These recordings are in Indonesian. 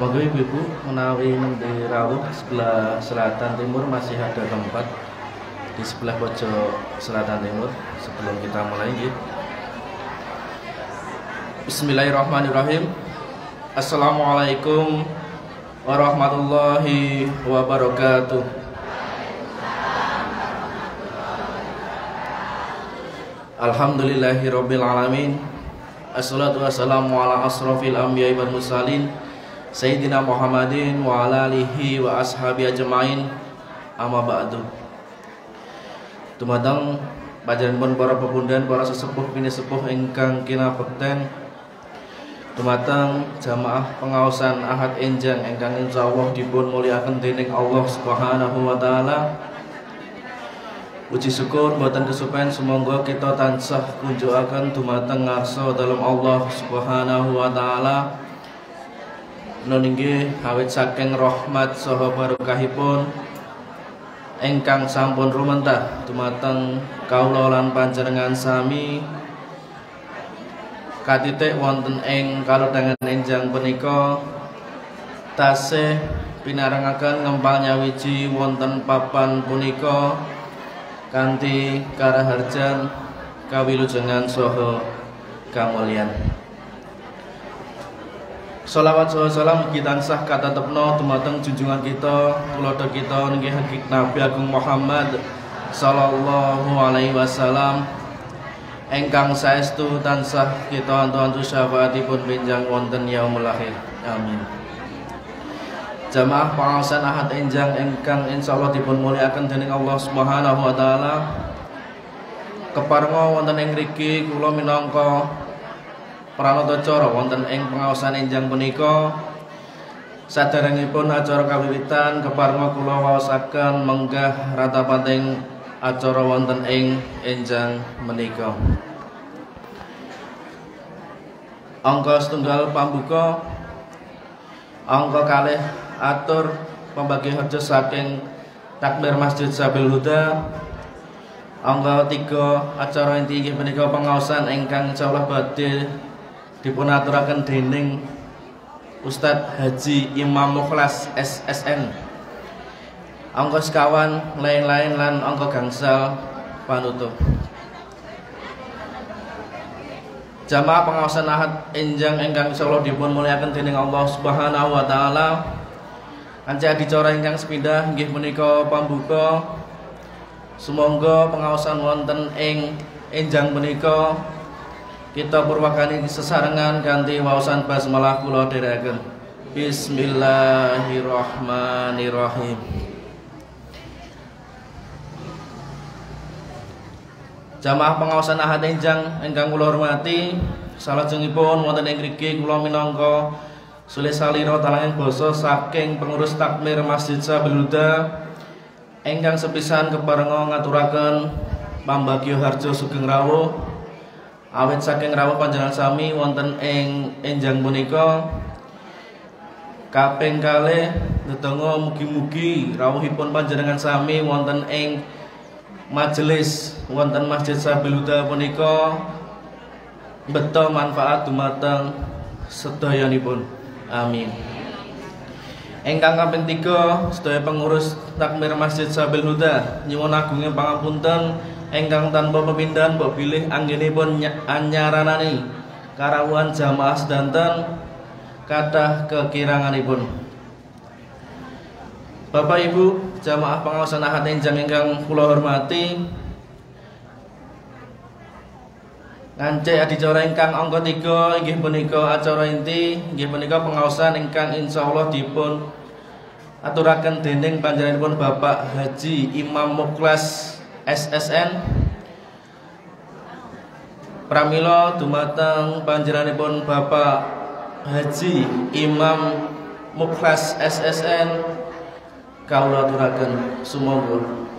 Moga ibu-ibu menawi di rawuh sebelah selatan timur masih ada tempat di sebelah pojok selatan timur sebelum kita mulai gitu. Bismillahirrahmanirrahim. Assalamualaikum warahmatullahi wabarakatuh. Alhamdulillahirabbil alamin. Assalatu wassalamu ala asrofil anbiya'i wal mursalin Sayyidina Muhammadin wa ala alihi wa ashabi ajmain. Amma ba'du. Tumadang pun para pebundan para sesepuh kini sepuh ingkang kina bekten Tumatang jamaah pengawasan ahad enjang ingkang insyaallah dipun muliakan dening Allah Subhanahu wa taala. Puji syukur buatan kesupen semoga kita tansah kunjuakan dumateng ngarso dalam Allah Subhanahu wa taala nuninggi awit saking rahmat saha barokahipun. Engkang sampun rumentah dumateng kawula lan panjenengan sami. Katitik wonten ing kalodhangan enjang punika tasih pinarengaken ngempal nyawiji wonten papan punika kanthi karaharjan kawilujengan saha kamulyan Salawat salam kita sah kata tepno tumateng junjungan kita tulodo kita nggih hakik Nabi Agung Muhammad sallallahu alaihi wasallam. Engkang saestu tansah kita antu-antu syafaatipun benjang wonten yaumul akhir. Amin. Jamaah pengawasan ahad enjang engkang insyaallah dipun muliakan dening Allah Subhanahu wa taala. Keparenga wonten ing mriki kula minangka pranata wonten ing pengawasan enjang punika saderengipun acara kawiwitan keparenga kula waosaken menggah ratapating acara wonten ing enjang menika. Angka setunggal pambuka angka kalih atur pembagi harja saking takbir Masjid Sabil Huda angka tiga acara inti inggih menika pengawasan ingkang insyaallah badhe dipun aturaken dening Ustadz Haji Imam Mukhlas SSN angka sekawan lain-lain lan angka gangsal panutup. Jamaah pengawasan ahad enjang ingkang insyaallah dipun muliakan dening Allah Subhanahu wa taala. Anca dicara ingkang sepindah nggih menika pambuka. Sumangga pengawasan wonten ing enjang menika kita purwakani sesarengan kanthi waosan basmalah kula dherekaken. Bismillahirrahmanirrahim. Jamaah pengawasan ahad enjang ingkang kula hormati, salajengipun wonten ing mriki kula minangka Sulit saliro talangin boso saking pengurus takmir Masjid Sabeluda Engkang sepisan keparenga ngaturaken pambagio harjo sugeng rawuh awet saking rawuh panjenengan sami wonten ing enjang punika kaping kalih ndedonga mugi-mugi rawuhipun panjenengan sami wonten ing majelis wonten Masjid Sabeluda punika beto manfaat dumateng sedayanipun. Amin. Engkang kaping tiga sedaya pengurus takmir Masjid Sabil Huda nyuwun agungnya pangapunten engkang tanpa pemindahan mbok bilih anggenipun anyaranani karawuhan jamaah sedanten kathah kekiranganipun. Bapak Ibu jamaah pengawasan ahad enjang ingkang kula hormati Ngance adicara ingkang angka 3 inggih punika acara inti inggih punika pengawasan ingkang insyaallah dipun aturaken dening panjenenganipun Bapak Haji Imam Muklas SSN Pramila dumateng panjenenganipun Bapak Haji Imam Muklas SSN kawula aturaken sumangga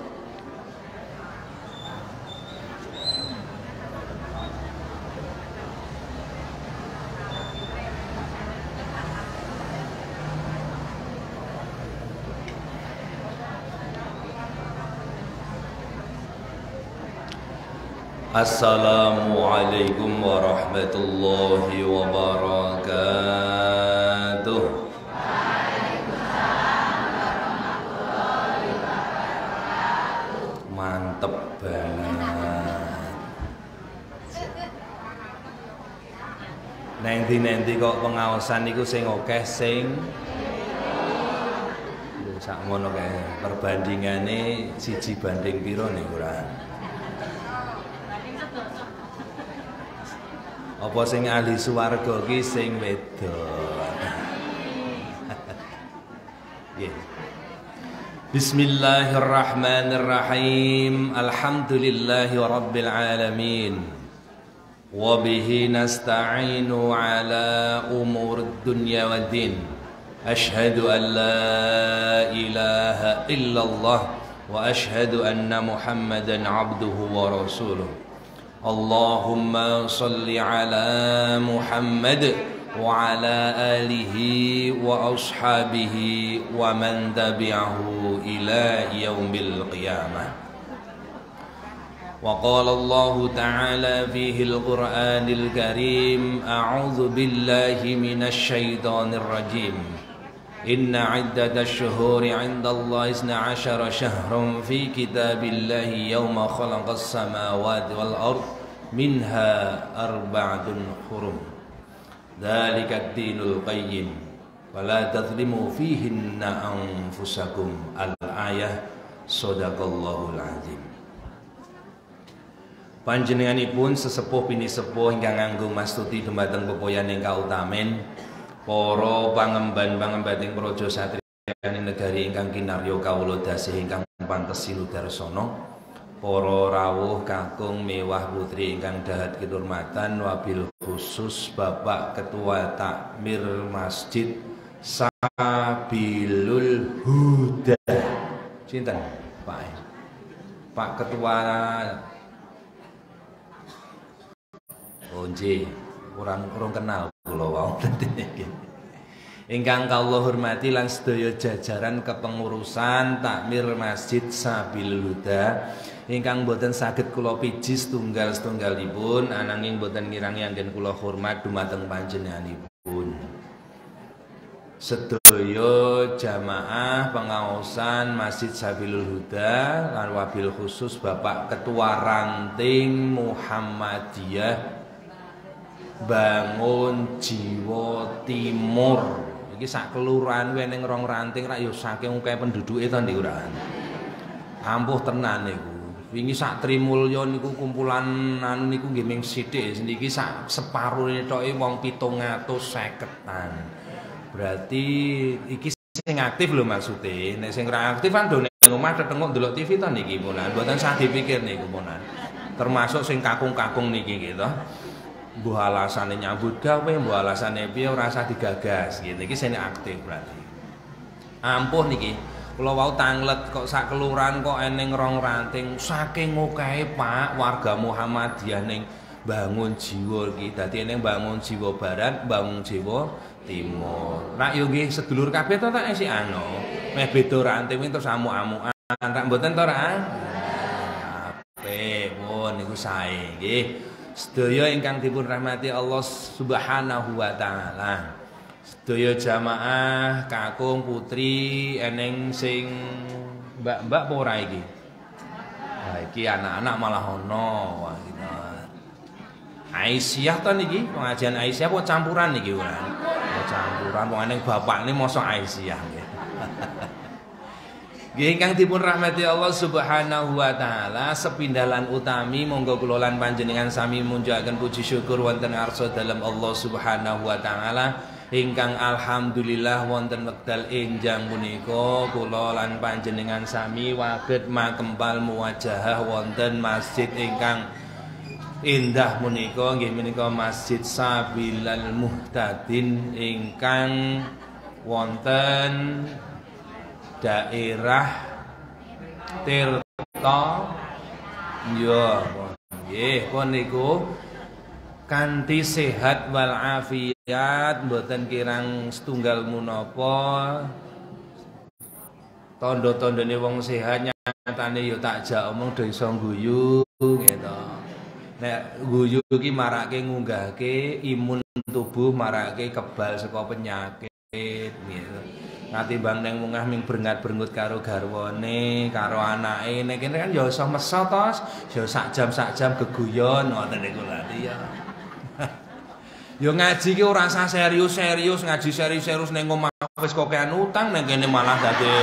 Assalamualaikum warahmatullahi wabarakatuh. Mantep banget. Nanti-nanti kok pengawasan itu sing oke sing sak ngono kae perbandingane siji banding biru nih kurang apa sing ahli swarga ki sing wedok yeah. Bismillahirrahmanirrahim Alhamdulillahi Rabbil Alamin Wabihi nasta'inu ala umur dunya wa din أشهد أن لا إله إلا الله وأشهد أن محمدا عبده ورسوله اللهم صل على محمد وعلى آله وأصحابه ومن تبعه إلى يوم القيامة. وقال الله تعالى فيه القرآن الكريم أعوذ بالله من الشيطان الرجيم. إن عدة الشهور عند الله اثنا عشر شهر في كتاب الله يوم خلق السماوات والأرض منها أربعة حرم ذلك الدين القيم ولا تظلموا فيهن أنفسكم الآية صدق الله العظيم Panjenenganipun sesepuh bini sepuh ingkang nganggo mastuti dumateng pepoyan ingkang utamen para pangemban-pangembating praja satriyaning negari ingkang kinarya kawula dasih ingkang pantes sinudarsana para rawuh kakung mewah putri ingkang dahat kinurmatan wabil khusus Bapak Ketua Takmir Masjid Sabilul Huda. Cinta Pak? Pak Ketua Oh kurang kurang kenal kula wau Ingkang kawula hormati lan sedaya jajaran kepengurusan takmir Masjid Sabil Huda ingkang boten saged kula piji setunggal setunggalipun ananging boten ngirangi anggen kula hormat dumateng panjenenganipun. Sedaya jamaah pengawasan Masjid Sabilul Huda lan wabil khusus Bapak Ketua Ranting Muhammadiyah bangun jiwa timur. Iki sak kelurahan kuwi ning rong ranting rak ya saking akeh penduduke to niku ora ampuh tenan niku wingi sak trimulya niku kumpulan anu niku nggih ming sithik. Niki sak separone toke wong 750-an berarti iki sing aktif lho maksude. Nek sing ora aktif kan ning omah tetengok ndelok TV to niki punan mboten sah dipikir niku punan termasuk sing kakung-kakung niki gitu mbuh alasane nyambut gawe mbuh alasane piye ora usah digagas. Gitu iki sene aktif berarti. Ampuh niki. Kula wau tanglet kok sak kelurahan kok eneng rong ranting. Saking akeh Pak warga Muhammadiyah ning bangun jiwa iki. Dadi eneng bangun jiwa barat bangun jiwa timur. Rak yo nggih sedulur kabeh to tak isih ano? Meh beda ranting terus amu-amukan rak mboten to rak? Apik pun niku sae nggih Sedaya ingkang dipun rahmati Allah Subhanahu wa taala. Sedaya jamaah, kakung, putri, eneng sing mbak-mbak apa ora iki? Nah, iki anak-anak malah ono. Wah, gitu. Aisyah to niki, pengajian Aisyah apa campuran niki ora? Campuran wong eneng bapak ini mosok Aisyah nggih. Ingkang dipun rahmati Allah Subhanahu wa taala sepindalan utami monggo kula lan panjenengan sami munjuaken puji syukur wonten arsa dalam Allah Subhanahu wa taala. Ingkang alhamdulillah wonten wekdal enjang punika kula lan panjenengan sami waget makempal muwajahah wonten masjid ingkang indah menika nggih menika Masjid Sabilal Muhtadin ingkang wonten daerah Tirta. Ya nggih pun niku. Kanthi sehat wal afiat mboten kirang setunggal menapa. Tondo-tondone wong sehat nyatane ya tak jak omong do iso guyu gitu nek guyu iki marake ngunggahke imun tubuh marake kebal saka penyakit gitu ngatimbang neng mungah ming berngat-berngut karo garwane, karo anake. Nek kene kan ya iso meso tos, ya sak jam sak jam geguyon ngoten niku lha ya. Ya ngaji ki ora usah serius-serius, ngaji serius-serius ning omah wis kokean utang ning kene malah dadi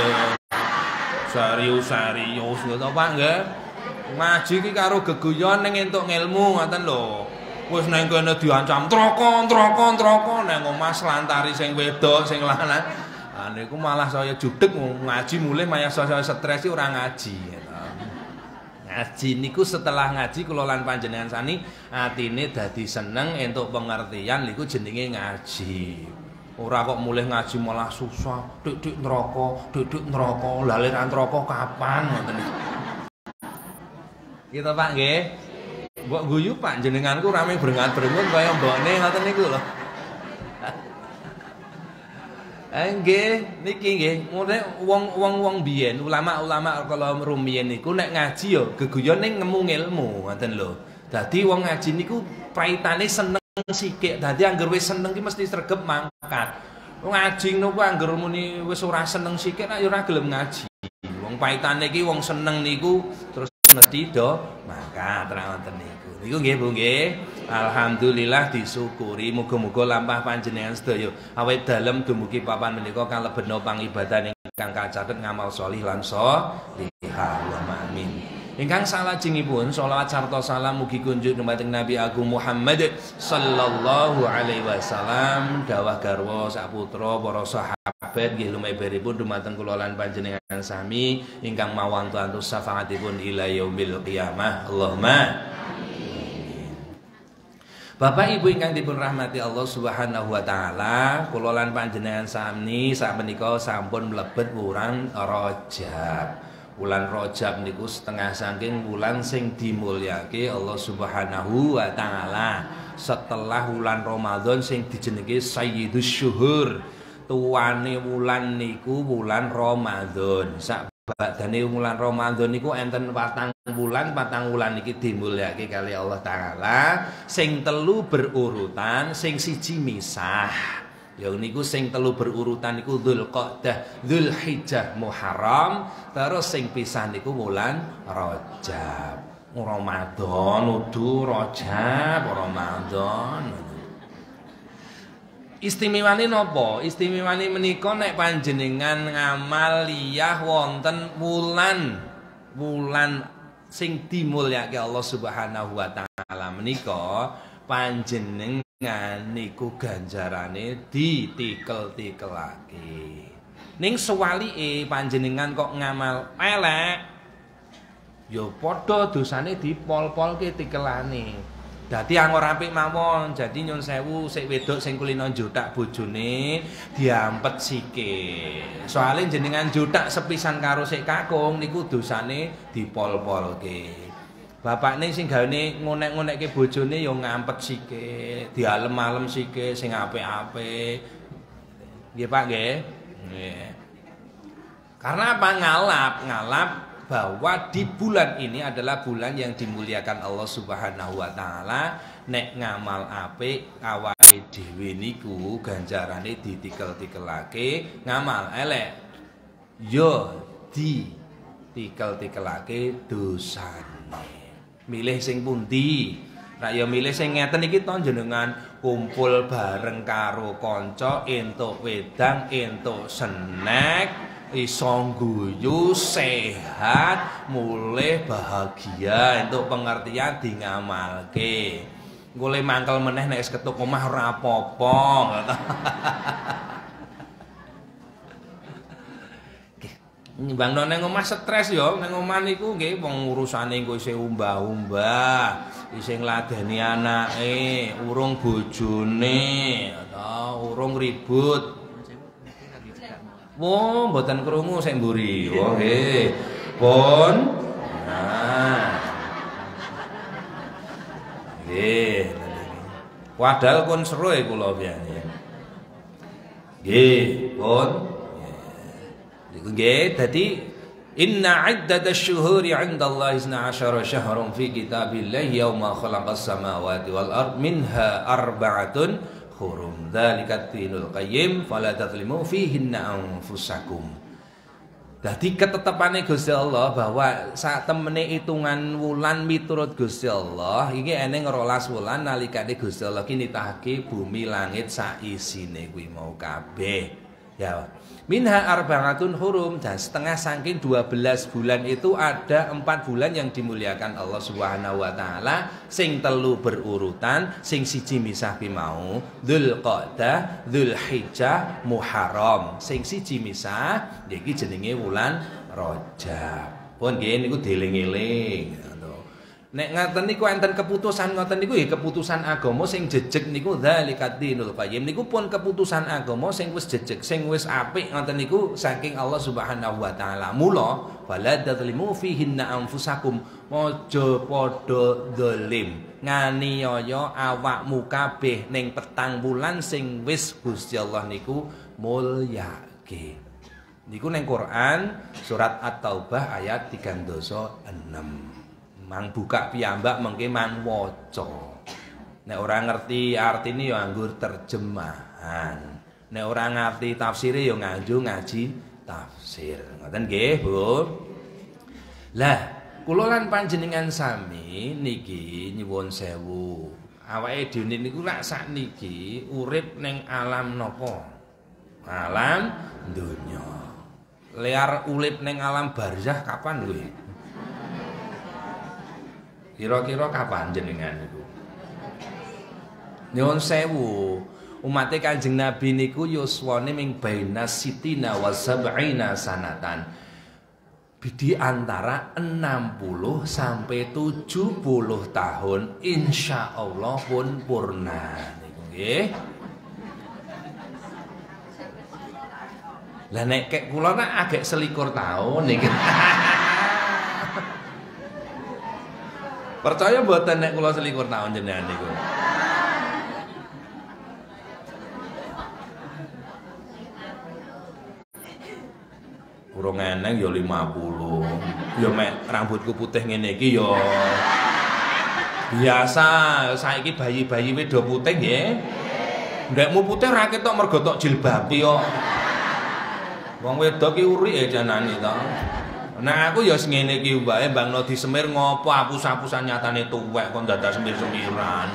serius-serius ngono Pak nggih. Ngaji ki karo geguyon ning entuk ngilmu ngoten lho. Wis ning kene diancam troko, troko, troko ning omah selantari sing wedok, sing lanang. Ah niku malah saya judeg ngaji mulai maya saya stres ora ngaji. Ngaji niku setelah ngaji kula lan panjenengan sani atine dadi seneng entuk pengertian niku jenenge ngaji. Ora kok mulai ngaji malah susah, dik-dik neraka, dik-dik neraka, laliran neraka kapan ngoten niku. Gitu Pak nggih. Mbok guyu Pak jenenganku rame berengat-berengut kaya mbokne ngoten niku lho. Nggih, niki nggih. Mulane wong-wong wong biyen, ulama-ulama kalau rumiyin niku nek ngaji yo geguyon ning ngemu ilmu, ngoten lho. Dadi wong ngaji niku praitane seneng sikik. Dadi anggere wis seneng ki mesti sregep mangkat. Wong ngaji niku anggere muni wis ora seneng sikik nek ora gelem ngaji. Wong paitane iki wong seneng niku terus mesti do mangkat ra ngoten niku. Niku nggih Bu nggih. Alhamdulillah disyukuri muga-muga lampah panjenengan sedaya awet dalem dumugi papan menika kalebetna pangibadah ingkang kacatet ngamal sholih lan sholihah. Amin. Ingkang salajengipun sholawat sarta salam mugi kunjuk dumateng Nabi Agung Muhammad sallallahu alaihi wasallam dawah garwa saputra para sahabat nggih lumeberipun dumateng kula lan panjenengan sami ingkang mawon antus syafaatipun ila yaumil qiyamah. Allahumma Bapak Ibu ingkang dipun rahmati Allah Subhanahu wa taala, kula lan panjenengan sami sakmenika sampun mlebet wulan Rajab. Wulan Rajab niku setengah saking wulan sing dimulyake Allah Subhanahu wa taala. Setelah wulan Ramadan sing dijenenge Sayyidus Syuhur. Tuwane wulan niku wulan Ramadan. Sak badane wulan Ramadan niku enten patang bulan patang wulan iki dimulyake kali Allah taala. Sing telu berurutan sing siji misah. Ya niku sing telu berurutan niku Dzulqa'dah Dzulhijjah Muharram. Terus sing pisah niku wulan Rajab. Ramadan udu Rajab Ramadan Istimewane napa? Istimewane menika nek panjenengan ngamal liyah wonten wulan wulan sing dimulyake Allah Subhanahu wa taala menika panjenengan niku ganjarane ditikel-tikelake. Ning sewalike panjenengan kok ngamal elek ya padha dosane dipol-polke tikelane. Dadi angor apik mawon. Jadi nyun sewu sik wedok sing kulino jutak bojone diampet sike. Soale jenengan jutak sepisan karo sik kakung niku dosane dipol-polke. Bapakne sing gawene ngonek-ngonekke bojone ya ngampet sike, dialem-alem sike sing apik-apik. Nggih Pak nggih. Nggih. Karena apa ngalap, ngalap bahwa di bulan ini adalah bulan yang dimuliakan Allah Subhanahu wa taala. Nek ngamal apik awake dhewe niku ganjarane ditikel-tikelake ngamal elek. Yo di tikel-tikelake dosane. Milih sing pundi? Nek ya milih sing ngeten iki to jenengan kumpul bareng karo kanca entuk wedang entuk snack iso guyu sehat mulai bahagia. Untuk pengertian di ngamalke golek mangkel meneh nek ketuk omah ora apa-apa. Bang neng omah stres yo, neng omah niku nggih wong urusane engko isih umbah-umbah, isih ngladeni anake, urung bojone, atau urung ribut. Wah, mboten krungu sing mburi. Wah, nggih. Pun. Nah. Nggih. Padahal pun seru e kula biyane. Nggih, pun. Niku nggih dadi Inna iddatash syuhuri 'inda Allah 12 syahrun fi kitabillahi yauma khalaqas samawati wal ard minha arba'atun hurum dzalika tinul qayyim fala tadlimu fihinna anfusakum Dadi ketetepane Gusti Allah bahwa saat temene hitungan wulan miturut Gusti Allah iki eneng 12 wulan nalikane Gusti Allah ki nitahake bumi langit sak isine kuwi mau kabeh. Ya. Minha arba'atun hurum dan setengah saking 12 bulan itu ada empat bulan yang dimuliakan Allah Subhanahu wa taala sing telu berurutan sing siji misah mau Dzulqa'dah, Dzulhijjah, Muharram. Sing siji misah iki jenenge wulan Rajab. Pun nggih niku dieling-eling. Nek ngaten niku enten keputusan ngoten niku ya keputusan agama sing jejeg niku dzalikat dinul qayyim niku pun keputusan agama sing wis jejeg sing wis apik ngoten niku saking Allah Subhanahu wa taala. Mula fala tadzlimu fihinna anfusakum aja padha zalim. Nganiaya awakmu kabeh ning petang bulan sing wis Gusti Allah niku mulyake. Niku ning Quran surat At-Taubah ayat 36. Mang buka piyambak mengke mang waca. Nek ora ngerti artine ya anggur terjemahan. Nek ora ngerti tafsire ya nganggo ngaji tafsir. Ngoten nggih Bu lah kula lan panjenengan sami niki nyuwun sewu. Awake dhewe niku lak sakniki urip ning alam napa? Alam donya. Liar ulip ning alam barzah kapan kuwi Kira-kira kapan jenengan niku? Nyuwun sewu. Umat Kanjeng Nabi niku yuswane ming baina sitina wa sab'ina sanatan. Di antara 60 sampai 70 tahun insya Allah pun purna niku nggih. Lah nek kek kula agek selikur tahun niki. Percaya mboten nek kula selikur taun jenengan niku. Urung eneng ya 50. Ya mek rambutku putih ngene iki ya biasa. Saiki bayi-bayi wedo putih nggih. Ndekmu putih ra ketok mergo tok jilbab kok. Wong wedok ki urik e janane to. Nah aku ya ngene iki wae Bang No disemir ngopo apus-apusan nyatane tuwek kok dadak semir-semiran.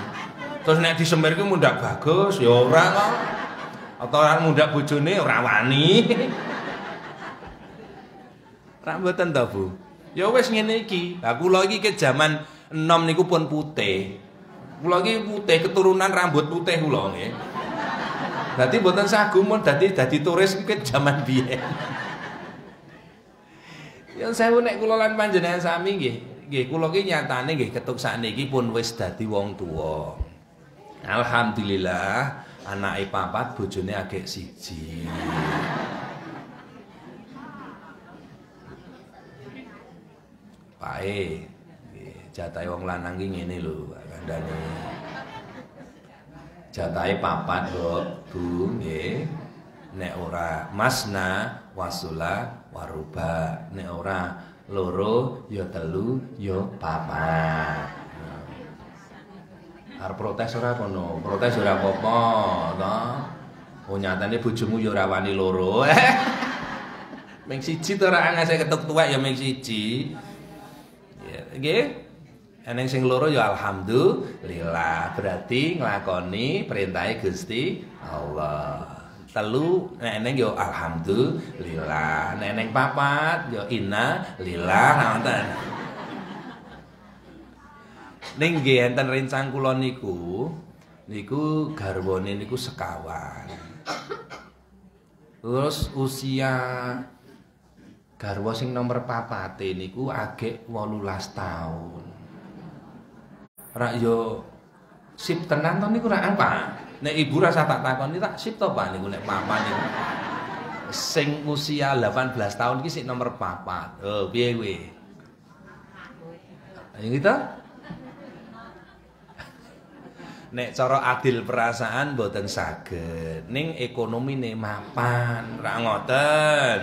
Terus nek disemir ki mundak bagus ya ora kok. Atau ora mundak bojone ora wani. Ra mboten to, Bu. Ya wis ngene iki. Lah kula iki ke jaman enom niku pun putih. Kula iki putih keturunan rambut putih kula nggih. Dadi mboten sagum mun dadi dadi turis iki jaman biyen. Ya sewu nek lan panjenengan sami nggih. Nggih kula ki nyatane nggih ketuk sakniki pun wis dadi wong tuwa. Alhamdulillah anake papat bojone agek siji. Pae. Jatahe wong lanang ki ngene lho kandhane. Jatahe papat, Bu, nggih. Nek ora masna wasula waruba. Nek ora loro ya telu ya papat. Arep protes ora kono? Protes ora apa-apa to oh nyatane bojomu ya ora wani loro. Ming siji to ora ngase ketuk tuwek ya ming siji. Ya nggih. Eneng sing loro ya alhamdulillah. Berarti nglakoni perintahe Gusti Allah telu neneng yo alhamdulillah. Neneng papat yo inna lillah. Ngoten ning nggih enten rencang kula niku niku niku sekawan. Terus usia garwa sing nomor papate niku agek 18 tahun rak yo sip tenan to niku rak apa Nek ibu rasa tak takon tak sip to Pak niku nek papa niku. Sing usia 18 tahun iki sik nomor papat. Oh, piye kuwi? Ayo kita. Nek cara adil perasaan mboten saged. Ning ne mapan, ra ngoten.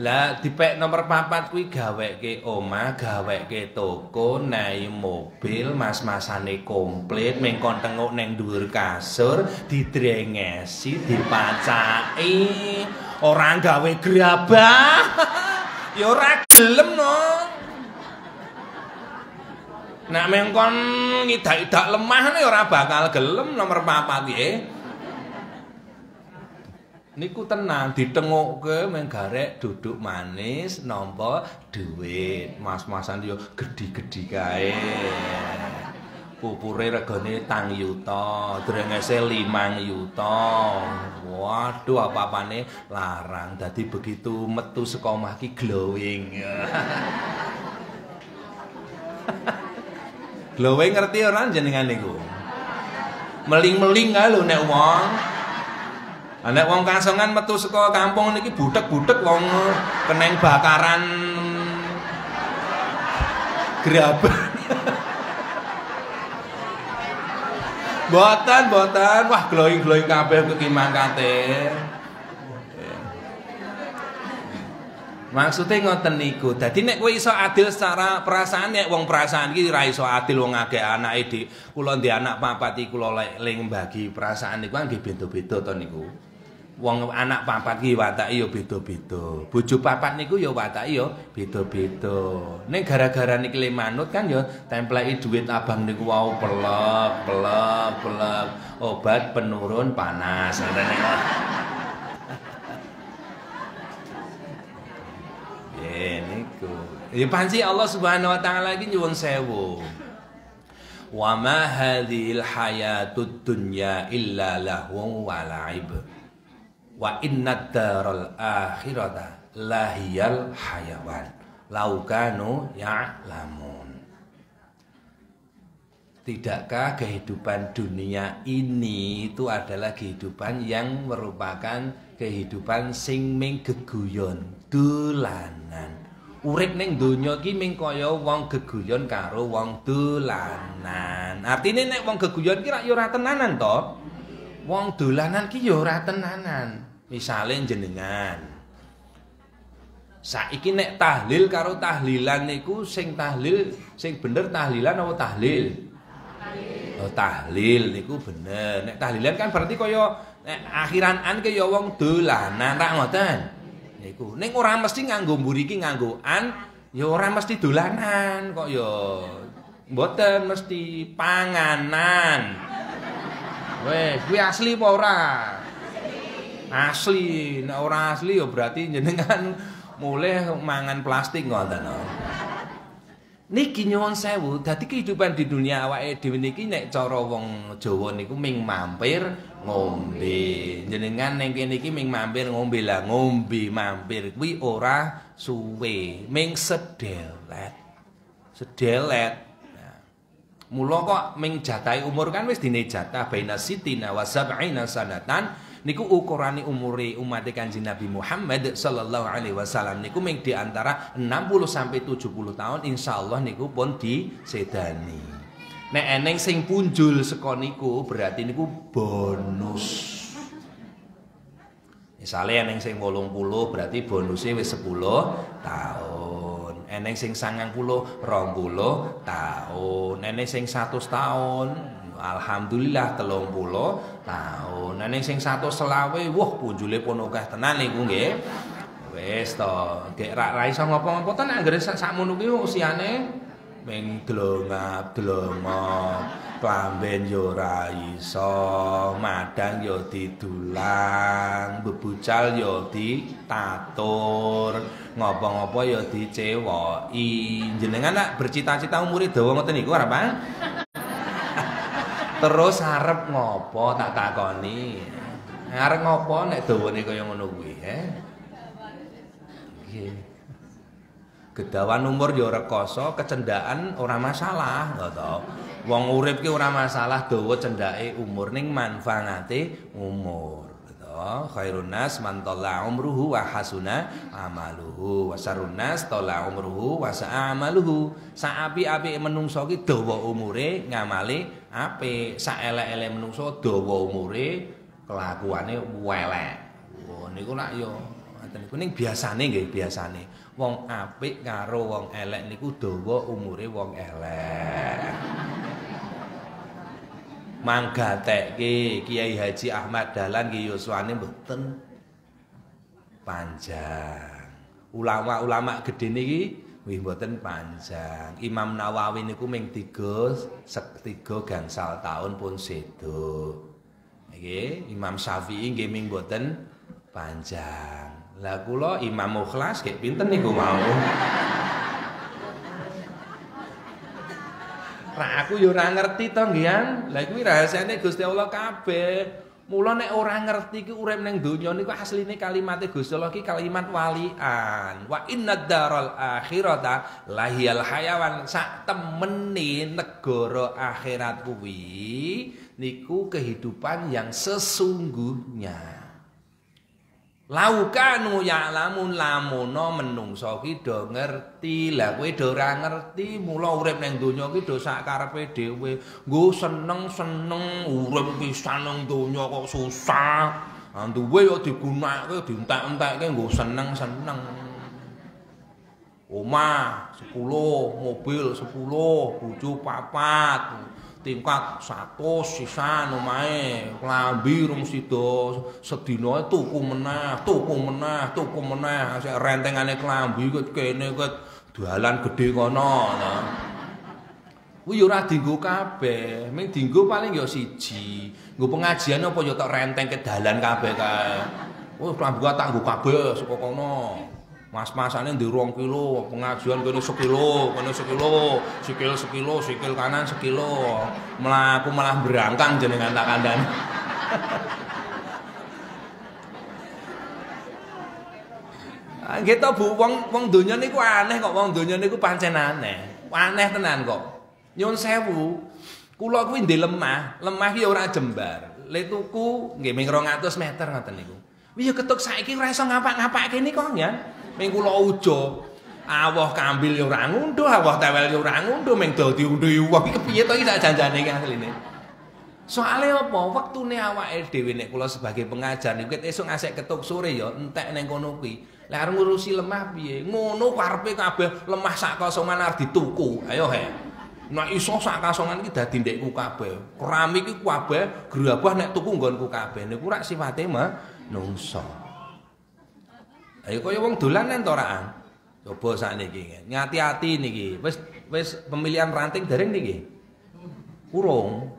Lah dipek nomor papat kuwi gaweke omah, gaweke toko, nai mobil, mas-masane komplit, mengkon tenguk ning dhuwur kasur, didrengesi, dipacaki, ora gawe grabah. ya ora gelem no. Nek mengkon ngidak-idak lemah ya ora bakal gelem nomor papat iki. Niku tenang ditengokke menggarek duduk manis nampa duit. Mas-masan yo gedhi-gedhi kae. Pupure regane tang yuta drengese limang yuta. Waduh apa-apane larang. Dadi begitu metu saka omah ki glowing. Glowing ngerti ora jenengan niku? Meling-meling kae lho nek wong Anak wong kasongan metu saka kampung niki butek-butek wong keneng bakaran gerabah. Boten, boten. Wah, glowing-glowing kabeh kuwi mangkate. Maksudnya ngoten niku. Dadi nek kowe iso adil secara perasaan nek wong perasaan iki ora iso adil wong akeh anake di kula ndek anak papat iki kula ling bagi perasaan niku nggih beda-beda to niku. Wong anak papat iki watake ya beda-beda. Bojo papat niku ya watake ya beda-beda. Ning gara-gara niki le manut kan ya templeki duit abang niku wau pelek, pelek, pelek. Obat penurun panas. Ngene niku. Ya panci Allah Subhanahu wa taala iki nyuwun sewu. Wa ma hadhil hayatud dunya illa lahu wa la'ib. Wa inna daral akhirata lahiyal hayawan. Laukanu ya'lamun. Tidakkah kehidupan dunia ini itu adalah kehidupan yang merupakan kehidupan sing ming geguyon dolanan? Urip ning donya iki ming kaya wong geguyon karo wong dolanan. Artine nek wong geguyon ki ra yo ora tenanan to. Wong dolanan ki yo ora tenanan misale jenengan saiki nek tahlil karo tahlilan niku sing tahlil sing bener tahlilan apa tahlil? Tahlil. Oh tahlil niku bener. Nek tahlilan kan berarti kaya nek akhiran an kaya wong dolanan ra ngoten? Niku. Ning ora mesti nganggo mburiki nganggo an ya ora mesti dolanan kok ya. Mboten mesti panganan. Wes kuwi asli apa ora asli nek ora asli ya berarti jenengan mulai mangan plastik ngoten niki nyuwun sewu dadi kehidupan di dunia awake dhewe niki nek cara wong Jawa niku ming mampir ngombe. Jenengan ning kene iki ming mampir ngombe. Lah ngombe mampir kuwi ora suwe ming sedelet. Sedelet. Mula kok ming jatahi umur kan wis dine jatah baina sitina wa sab'ina sanatan niku ukurane umure umat Kanjeng Nabi Muhammad sallallahu alaihi wasallam niku ming di antara 60 sampai 70 tahun insyaallah niku pun disedani. Nek eneng sing punjul saka niku berarti niku bonus. Misalnya eneng sing 80 berarti bonusnya wis 10 tahun. Eneng sing 90 20 tahun. Eneng sing 100 tahun Alhamdulillah telung puluh tahun. Nah ning sing satu selawe, wah punjule pun akeh tenan niku nggih. Wis to, gek ra ra iso ngopo-ngopo to nek anggere sakmono kuwi usiane ming dlongap dlongop. Klamben yo ora iso, madang yo didulang, bebucal yo ditatur, ngopo-ngopo yo dicewoki. Jenengan nak bercita-cita umure dawa ngoten niku ora, Pak? Terus arep ngopo tak takoni. Arep ngopo nek dawane kaya ngono kuwi, eh? Nggih. Gedawan umur ya rekoso, kecendaan ora masalah, ngono to. Wong urip ki ora masalah dawa cendake umur ning manfaate umur. Khairun nas man umruhu wa hasuna amaluhu. Wa sarun nas talla umruhu wa sa'amaluhu. Saapi-api menungso ki dawa umure ngamale apik. Saelek-elek menungso dawa umure kelakuane welek. Oh niku nak yo ngoten niku. Ning biasane nggih biasane. Wong apik karo wong elek niku dawa umure wong elek manggatekke Kiai Haji Ahmad Dahlan nggih yuswane mboten panjang. Ulama-ulama gede niki wih mboten panjang. Imam Nawawi niku ming 3 3 gangsal tahun pun sedo nggih Imam Syafi'i nggih ming mboten panjang. Lah kula Imam Mukhlas nggih pinten niku mau Ra aku yo ora ngerti to nggih. Lah kuwi rahasiane Gusti Allah kabeh. Mula nek ora ngerti ki urip ning donya niku asline kalimate Gusti Allah ki kalimat walian. Wa inna daral akhirata lahiyal hayawan sak temene negara akhirat kuwi niku kehidupan yang sesungguhnya. Laukanu ya'lamun lamono menungso ki do ngerti. Lah kowe do ora ngerti, mula urip ning donya ki do sak karepe dhewe. Nggo seneng-seneng urip pisan ning donya kok susah. Anduwe yo digunakake, dientek-entekke nggo seneng-seneng. Omah 10, mobil 10, bojo papat. Tingkat satu sisan omahe klambi rung sida sedina tuku meneh tuku meneh tuku meneh. Sik rentengane klambi kene ket dalan gedhe kono kuwi ora dienggo kabeh. Ming dienggo paling ya siji. Nggo pengajian apa ya tok renteng ke dalan kabeh kae. Oh klambi tak nggo kabeh saka kono Mas-masane di ruang kilo, pengajian kene sekilo, kene sekilo, sikil sekilo, sikil kanan sekilo. Melaku malah berangkang jenengan tak kandhani. Gitu Bu, wong wong donya niku aneh kok wong donya niku pancen aneh. Aneh tenan kok. Nyun sewu, kula kuwi ndek lemah, lemah ki ora jembar. Le tuku nggih ming 200 meter ngoten niku. Wih ketuk saiki ora iso ngapak-ngapak kene kok ya. Ming kula ujo. Awah kambil yo ora ngunduh, awah tewel yo ora ngunduh, ming dadi unduh wah iki kepiye to iki sak janjane iki asline. Soale apa? Wektune awake dhewe nek kula sebagai pengajar niku esuk ngasek ketuk sore ya entek ning kono kuwi. Lah ngurusi lemah piye? Ngono karepe kabeh lemah sak kosongan arep dituku. Ayo he. Nek iso sak kosongan iki dadi ndekku kabeh. Keramik iki kabeh gerabah nek tuku nggonku kabeh. Niku rak sifate manungsa. Ayo kaya wong dolanan to rak. Coba sakniki. Ngati-ati niki. Wis wis pemilihan ranting dereng niki. Urung.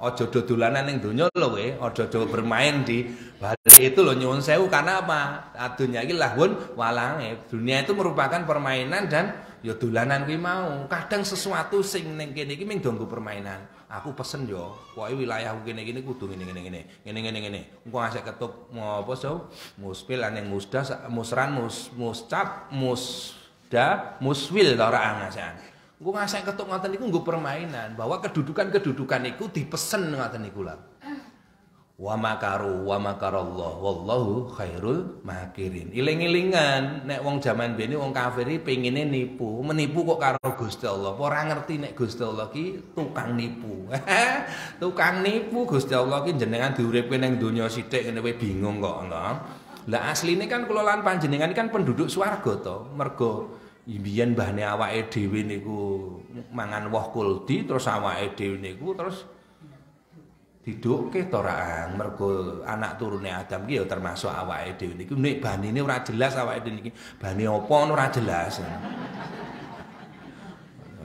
Aja do dolanan ning donya lho kowe, aja do bermain di balik itu lho nyuwun sewu karena apa? Dunia iki lahun walange. Dunia itu merupakan permainan dan ya dolanan mau. Kadang sesuatu sing ning kene iki ming permainan. Aku pesen yo, pokoke wilayahku kene kene kudu ngene ngene ngene. Ngene ngene ngene. Engko ngasih ketuk ngopo so? Muspil aning musda musran mus muscap musda muswil ta ora ngasan. Engko ngasih ketuk ngoten niku nggo permainan bahwa kedudukan-kedudukan iku dipesen ngoten niku lho. Wa makaru wa makarallah wallahu khairul makirin. Iling-ilingan nek wong jaman bene wong kafir iki pengine nipu, menipu kok karo Gusti Allah. Ora ngerti nek Gusti Allah ki tukang nipu. tukang nipu Gusti Allah ki jenengan diuripke ning donya sithik ngene kowe bingung kok ngono. Lah asline kan kula lan panjenengan kan penduduk swarga to. Mergo mbiyen mbahne awake dhewe niku mangan woh kuldi terus awake dhewe niku terus didukke to raang mergo anak turune Adam ki ya termasuk awake dhewe niku nek banine ora jelas awake dhewe niki bane apa ora jelas.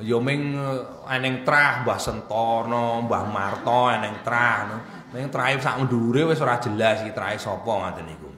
Ya ming eneng trah Mbah Sentono Mbah Marto eneng trah ning trahe sak ndure wis ora jelas iki trahe sapa ngoten niku.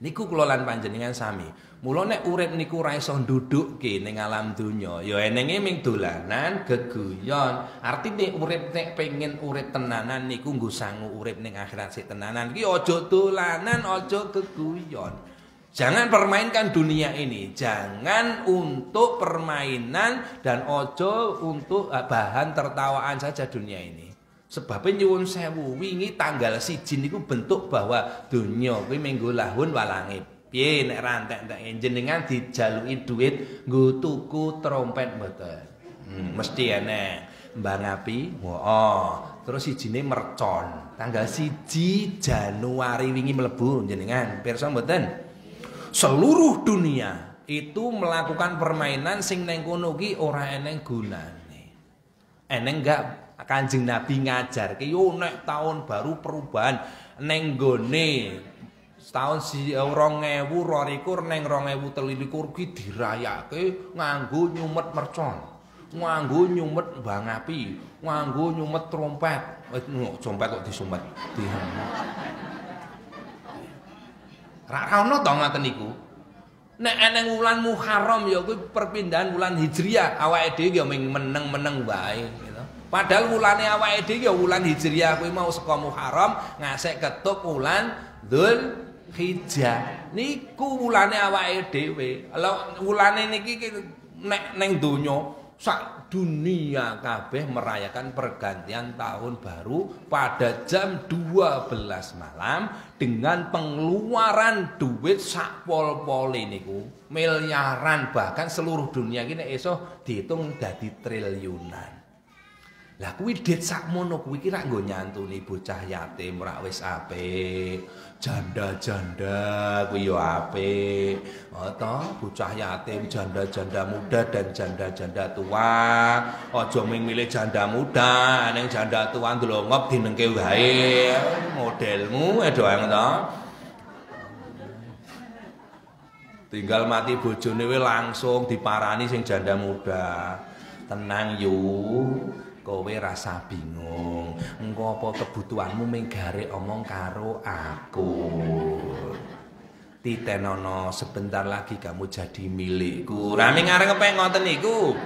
Niku kula lan panjenengan sami Mula nek urip niku ora iso ndudukke ning alam donya, ya enenge ming dolanan geguyon. Artine urip nek pengen urip tenanan niku nggo sangu urip ning akhirat sik tenanan. Ki aja dolanan, aja geguyon. Jangan permainkan dunia ini. Jangan untuk permainan dan ojo untuk bahan tertawaan saja dunia ini. Sebabnya nyuwun sewu wingi tanggal siji niku bentuk bahwa dunia kuwi minggu lahun walangit. Piye nek rantek-entek jenengan dijaluki duit nggo tuku trompet mboten. Hmm, mesti enek. Mbang Api, oh, terus sijine mercon. Tanggal siji Januari wingi mlebu jenengan. Pirsa mboten? Seluruh dunia itu melakukan permainan sing neng kono ki ora eneng gunane. Eneng enggak Kanjeng Nabi ngajar ke yo nek tahun baru perubahan neng gone setahun si orang ngewu rorikur neng rong ngewu telilikur ki dirayake nganggo nyumet mercon nganggo nyumet bang api nganggo nyumet trompet. Eh trompet kok disumet? Di ra ono to ngoten niku? Nek eneng wulan Muharram ya kuwi perpindahan wulan Hijriah awake dhewe ya meneng-meneng wae gitu. Padahal wulane awake dhewe ya wulan Hijriah kuwi mau saka Muharram ngasek ketuk wulan Dzul Hijjah. Niku wulane awake dhewe. Lha wulane niki nek ning donya sak dunia kabeh merayakan pergantian tahun baru pada jam 12 malam dengan pengeluaran duit sak pol-pol niku miliaran bahkan seluruh dunia ini esok dihitung dadi triliunan Lah kuwi dit sakmono kuwi ki rak nggo nyantuni bocah yatim ora wis apik. Janda-janda kuwi yo apik. Oh bocah yatim, janda-janda muda dan janda-janda tua. Aja ming milih janda muda, ning janda tua ndlongop dinengke wae. Modelmu edoang to. Tinggal mati bojone langsung diparani sing janda muda. Tenang yuk. Kowe rasa bingung. Engko apa kebutuhanmu menggare omong karo aku? Titenono sebentar lagi kamu jadi milikku. Rame ngarep ngepeng ngoten niku.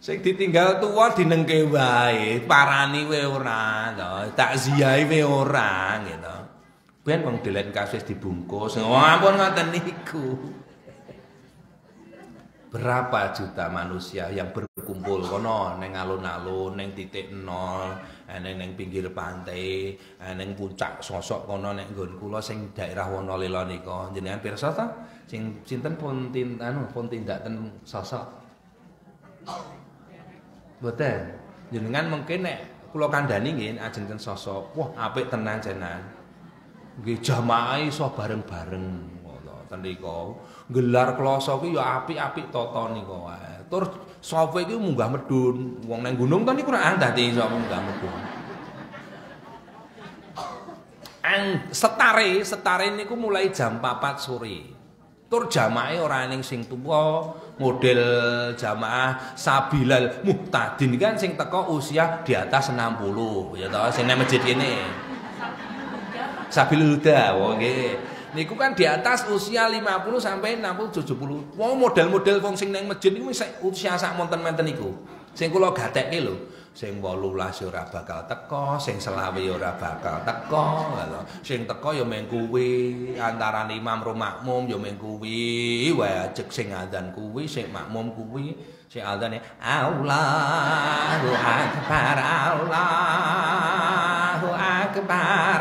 Sing ditinggal tuwa dinengke wae parani we ora to. Takziahi we ora gitu. Ben wong delet kasus dibungkus. Oh ampun ngoten niku berapa juta manusia yang berkumpul kono? Neng alun-alun neng titik nol neng neng pinggir pantai neng puncak sosok kono neng gon kulo sing daerah Wonolilo niko jenengan pirsa ta? Sing sinten pun anu pun tindak ten sosok? Boten jenengan mungkin nek kulo kandhani nggih ajeng ten sosok wah apik tenan jenengan. Nggih jamaah iso bareng-bareng riko gelar kloso ki ya apik-apik tata nika wae. Tur sofe iki munggah medun. Wong nang gunung to niku ora dadi iso munggah medun. Ang setare, setare niku mulai jam 4 sore. Tur jamaah ora ning sing tuwa, model jamaah Sabilal Muhtadin kan sing teko usia di atas 60 ya toh sing nang masjid kene. Sabilul Huda, oh nggih. Niku kan di atas usia 50 sampai 60 70. Wong model-model wong sing nang masjid niku usia sak monten-menten niku. Sing kula gatekke lho, sing 18 ora bakal teko, sing selawe ora bakal teko, lho. Sing teko ya mung kuwi, antara imam ro makmum ya mung kuwi, wae ajek sing adzan kuwi, sing makmum kuwi, sing adzane Allahu akbar, Allahu akbar.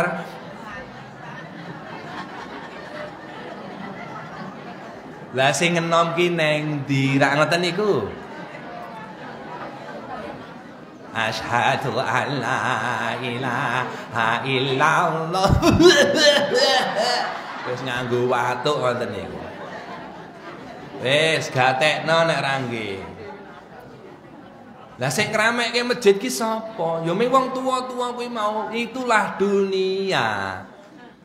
Lah sing ngenom ki neng ndi? Rak ngoten niku. Asyhadu an la ilaha illallah. Wis nganggo watuk ngoten niku. Wis gatekno nek ra nggih. Lah sing ngramekke masjid ki sapa? Ya mung wong tuwa-tuwa kuwi mau. Itulah dunia.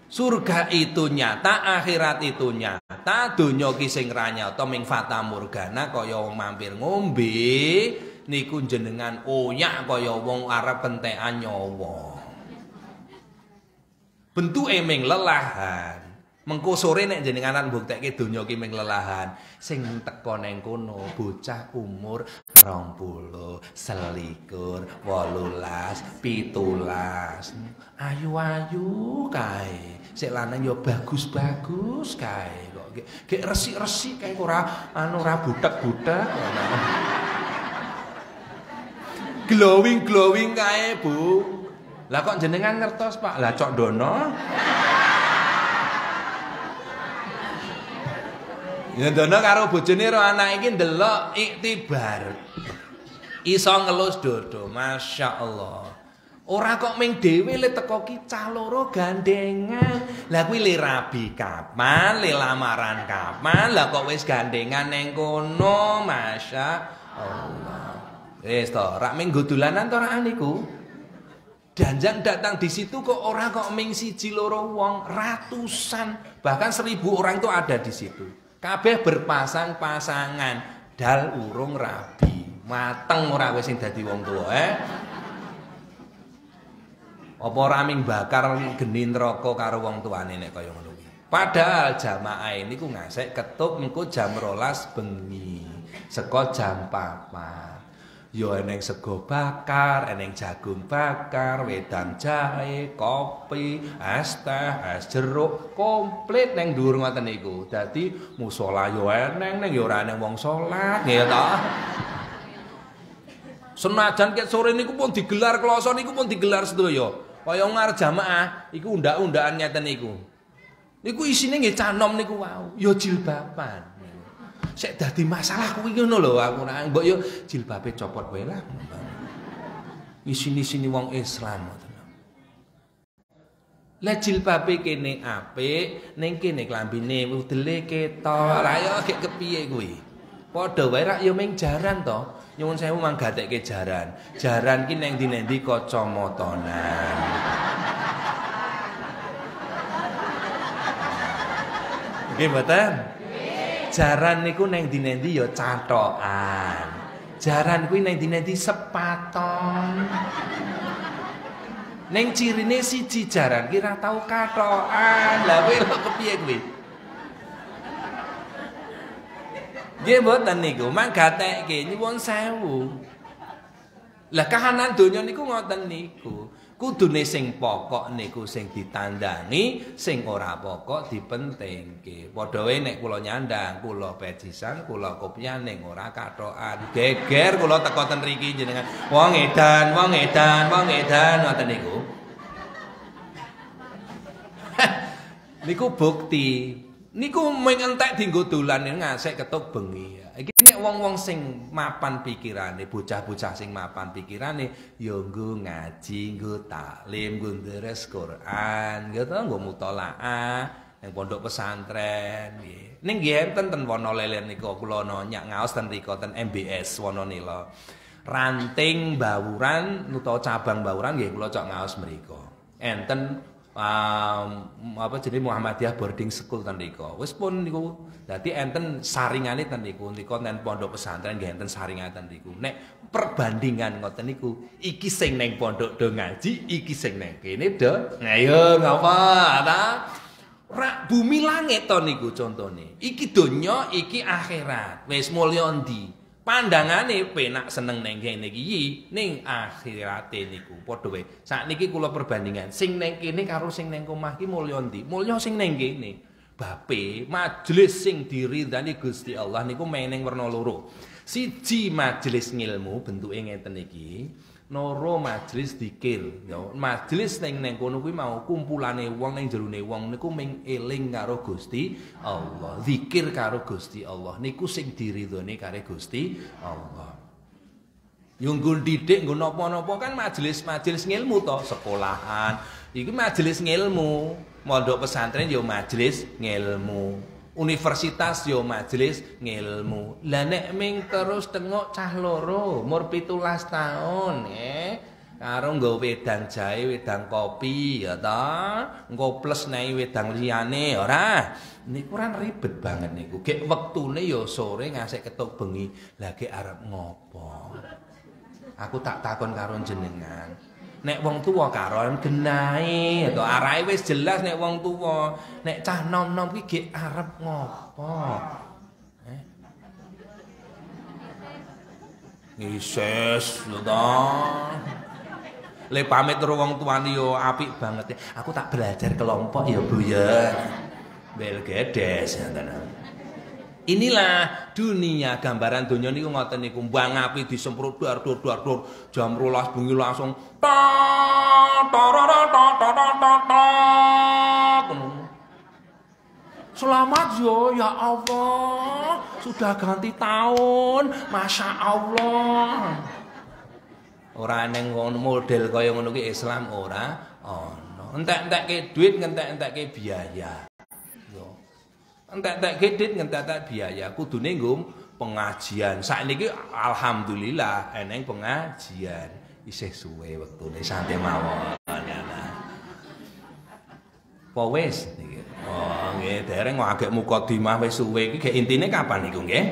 Surga itu nyata, akhirat itu nyata, donya ki sing ra nyata ming fata morgana kaya wong mampir ngombe niku jenengan oyak kaya wong arep pentekan nyawa. Bentuke ming lelahan. Mengko sore nek jenenganan mbuktekke donya ki ming lelahan, sing teko ning kono bocah umur 20, selikur, 18, 17. Ayu-ayu kae. Sik lanang bagus-bagus kae kok. Gek resik-resik kae ora anu ora butek-butek. Glowing-glowing kae, Bu. Lah kok jenengan ngertos, Pak? Lah cok dono. Ya dono karo bojone ro anak iki ndelok iktibar. Iso ngelus dodo, Masya Allah. Ora kok ming dhewe le teko ki loro gandengan. Lah kuwi le rabi kapan, le lamaran kapan, lah kok wis gandengan ning kono, Masya Allah. Wis to, rak ming godolanan to rak niku. Danjang datang di situ kok orang kok ming siji loro wong ratusan bahkan seribu orang itu ada di situ. Kabeh berpasang-pasangan dal urung rabi. Mateng ora wis sing dadi wong tuwa eh. Apa raming bakar geni neraka karo wong tuane nek kaya ngono. Padahal jamaah ini ku ngasek ketuk engko jam rolas bengi. Seko jam 4. Ya eneng sego bakar, eneng jagung bakar, wedang jahe, kopi, es teh, es jeruk, komplit neng dhuwur ngoten niku. Dadi musala ya eneng, neng ya ora eneng wong salat, nggih ta. Senajan ket sore niku pun digelar kloso niku pun digelar sedaya. kaya ngarep jamaah iku undak-undakan ngeten niku. Niku isine nggih canom niku wau, ya jilbaban. Sek dadi masalah kuwi ngono lho aku nak mbok yo jilbabe copot wae lah. Isini-sini wong Islam. Lah jilbabe kene apik, ning kene klambine udele ketok. Lah yo gek kepiye kuwi? Padha wae rak yo ming jaran to. nyuwun sewu manggatekke jaran. Jaran ki neng ndi-endi kacamatanan. Nggih mboten? Jaran niku neng ndi-endi ya catokan. Jaran kuwi neng ndi-endi sepaton. Neng cirine siji jaran ki ora tau katokan. Lah kowe kok kepiye kuwi? Nggih mboten niku, manggatekke nyuwun sewu. Lah kahanan donya niku ngoten niku. Kudune sing pokok niku sing ditandangi, sing ora pokok dipentingke. Padha wae nek kula nyandang, kula pecisan, kula kopian ning ora katokan. Geger kula teko ten riki jenengan. Wong edan, wong edan, wong edan ngoten niku. niku bukti niku mung entek dienggo dolan ngasek ketuk bengi. Wong-wong sing mapan pikirane, bocah-bocah sing mapan pikirane ya nggo ngaji, nggo taklim, nggo deres Quran, gitu nggo mutolaah ning pondok pesantren nggih. Ning nggih enten ten Wonolele nika kula nyak ngaos ten rika ten MBS Wononila. Ranting Bawuran utawa cabang Bawuran nggih kula cok ngaos mriku. Enten um, apa jadi Muhammadiyah boarding school ten niku. Wis pun niku dadi enten saringane ten niku. Niku ten pondok pesantren nggih enten saringane ten niku. Nek perbandingan ngoten niku, iki sing neng pondok do ngaji, iki sing neng kene do. Ayo ngapa ta? Rak bumi langit to niku contone. Iki donya, iki akhirat. Wis mulya ndi? pandangane penak seneng neng kene iki ning akhirate niku padha wae sakniki kula perbandingan sing neng kene karo sing neng omah ki mulya ndi mulya sing neng kene bape majelis sing diridani Gusti Allah niku meneng werna loro. Siji majelis ngilmu bentuke ngeten iki noro majelis dikir ya majelis ning ning kono kuwi mau kumpulane wong ning jerone wong niku ming eling karo Gusti Allah zikir karo Gusti Allah niku sing diridhone karo Gusti Allah. Yung didik nggo napa-napa kan majelis-majelis ngilmu to sekolahan. Iki majelis ngilmu mondok pesantren ya majelis ngilmu universitas yo majelis ngilmu. Lah nek ming terus tengok cah loro umur 17 tahun eh karo nggo wedang jahe, wedang kopi ya ta. Engko plus nek wedang liyane ora. Niku ora ribet banget niku. Gek wektune yo sore ngasih ketuk bengi. Lah gek arep ngopo? Aku tak takon karo jenengan. Nek wong tuwa karon genahe to arahe wis jelas nek wong tuwa. Nek cah nom-nom ki gek arep ngopo? Eh? Lho to. Le pamit karo wong tuane yo apik banget. Aku tak belajar kelompok ya Bu ya. Bel gedes ya Inilah dunia gambaran dunia niku ngoten niku. Mbang api disemprot dar dar dar dar jam 12 bengi langsung Selamat yo ya Allah. Sudah ganti tahun. Masya Allah. Ora neng model kaya ngono ki Islam ora ana. Entek-entekke duit, ngentek-entekke biaya. Yo. Entek-entekke duit, ngentek-entek biaya. Kudune nggo pengajian. Sakniki alhamdulillah eneng pengajian. Isih suwe wektune santai mawon. Apa wis niki? Oh, nggih, dereng agek mukadimah wis suwe iki intine kapan niku nggih?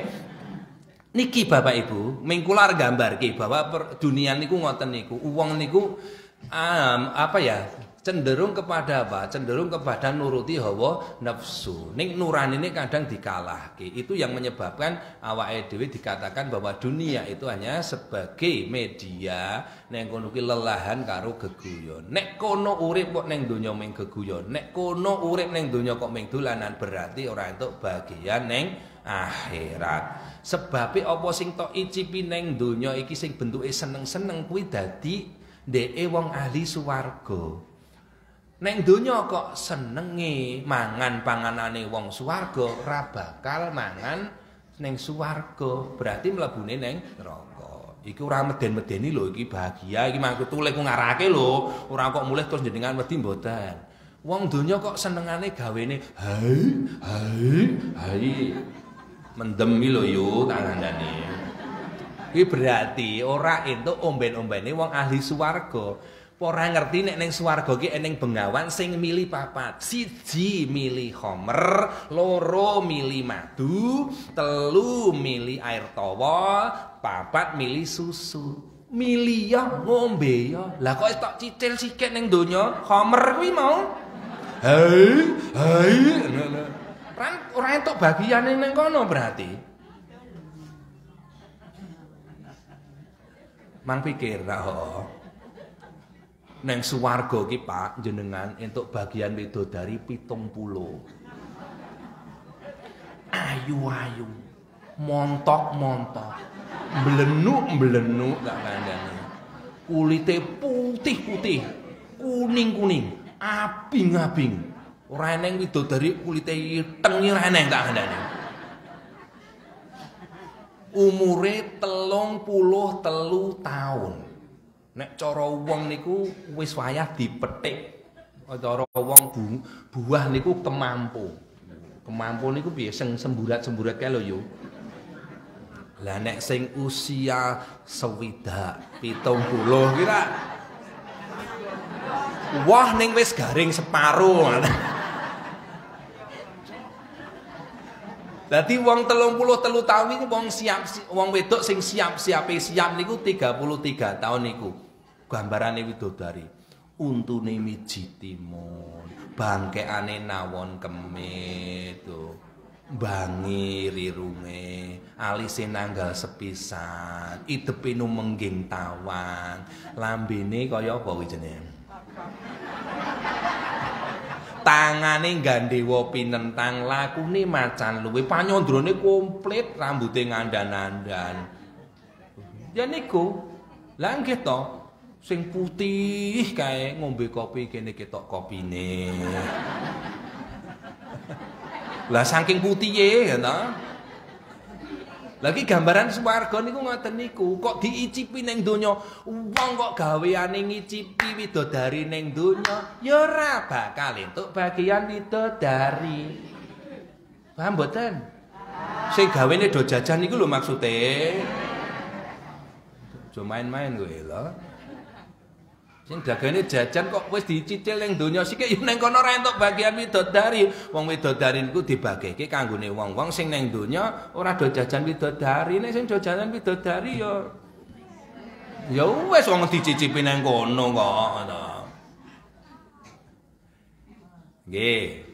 Niki Bapak Ibu, mingkular gambar ki bahwa per, dunia niku ngoten niku, uang niku um, apa ya? Cenderung kepada apa? Cenderung kepada nuruti hawa nafsu. Ning nurani ini kadang dikalahke. Itu yang menyebabkan awake dhewe dikatakan bahwa dunia itu hanya sebagai media neng kono lelahan karo geguyon. Nek kono urip kok neng donya ming geguyon. Nek kono urip neng donya kok ming dolanan berarti ora entuk bagian neng akhirat. Sebab apa sing tok icipi neng donya iki sing bentuke seneng-seneng kuwi dadi ndeke wong ahli swarga. Neng donya kok senenge mangan panganane wong swarga ora bakal mangan neng swarga. Berarti mlebune neng neraka. Iki ora meden-medeni lho iki bahagia iki mangko tulek ku ngarake lho. Ora kok mulih terus jenengan wedi mboten. Wong donya kok senengane gawene hai hai hai. Mendem lho yo tak kandhane. Iki berarti ora entuk omben-ombene wong ahli swarga. Ora ngerti nek ning swarga ki eneng bengawan sing mili papat. Siji mili homer, loro mili madu, telu mili air tawa, papat mili susu. Mili ya ngombe ya. Lah kok tok cicil sikit ning donya, homer kuwi mau. Hei, hei. Ran ora entuk bagiane ning kono berarti. Mang pikir ra neng suwarga ki Pak jenengan entuk bagian widodari pitung puluh. Ayu-ayu montok-montok mblenuk-mblenuk gak kandhane. Kulite putih-putih kuning-kuning abing-abing. Ora eneng widodari kulite iteng ora eneng tak kandhane. Umure telung puluh telu tahun Nek cara wong niku wis wayah dipetik. Cara wong bu, buah niku kemampu. Kemampu niku piye sing semburat-semburat kae lho yo. Lah nek sing usia sewidak, pitung puluh kira Wah ning wis garing separo. Dadi wong 33 tahun niku wong siap wong wedok sing siap-siape siap niku 33 tahun niku. Gambarane widodari. Untune miji timun bangkeane nawon kemit to bangi rirunge alise nanggal sepisan idepe numengging tawang lambene kaya apa jenenge tangane gandhewa pinentang lakune macan luwe panyondrane komplit rambuté ngandan-andan ya niku lha nggih to sing putih kae ngombe kopi kene ketok kopine. Lah saking putihe ya ta. Lagi gambaran swarga niku ngoten niku, kok diicipi ning donya. Wong kok gaweane ngicipi widodari ning donya, ya ora bakal entuk bagian widodari. Paham mboten? Sing gawene do jajan niku lho maksude. Jo main-main kowe lho. Sing dagane jajan kok wis dicicil ning donya sik yo ning kono ora entuk bagian widodari. Wong widodari niku dibageke kanggone wong-wong sing ning donya ora do jajan widodari. Nek sing do jajan widodari yo ya wis wong dicicipi ning kono kok. Nggih.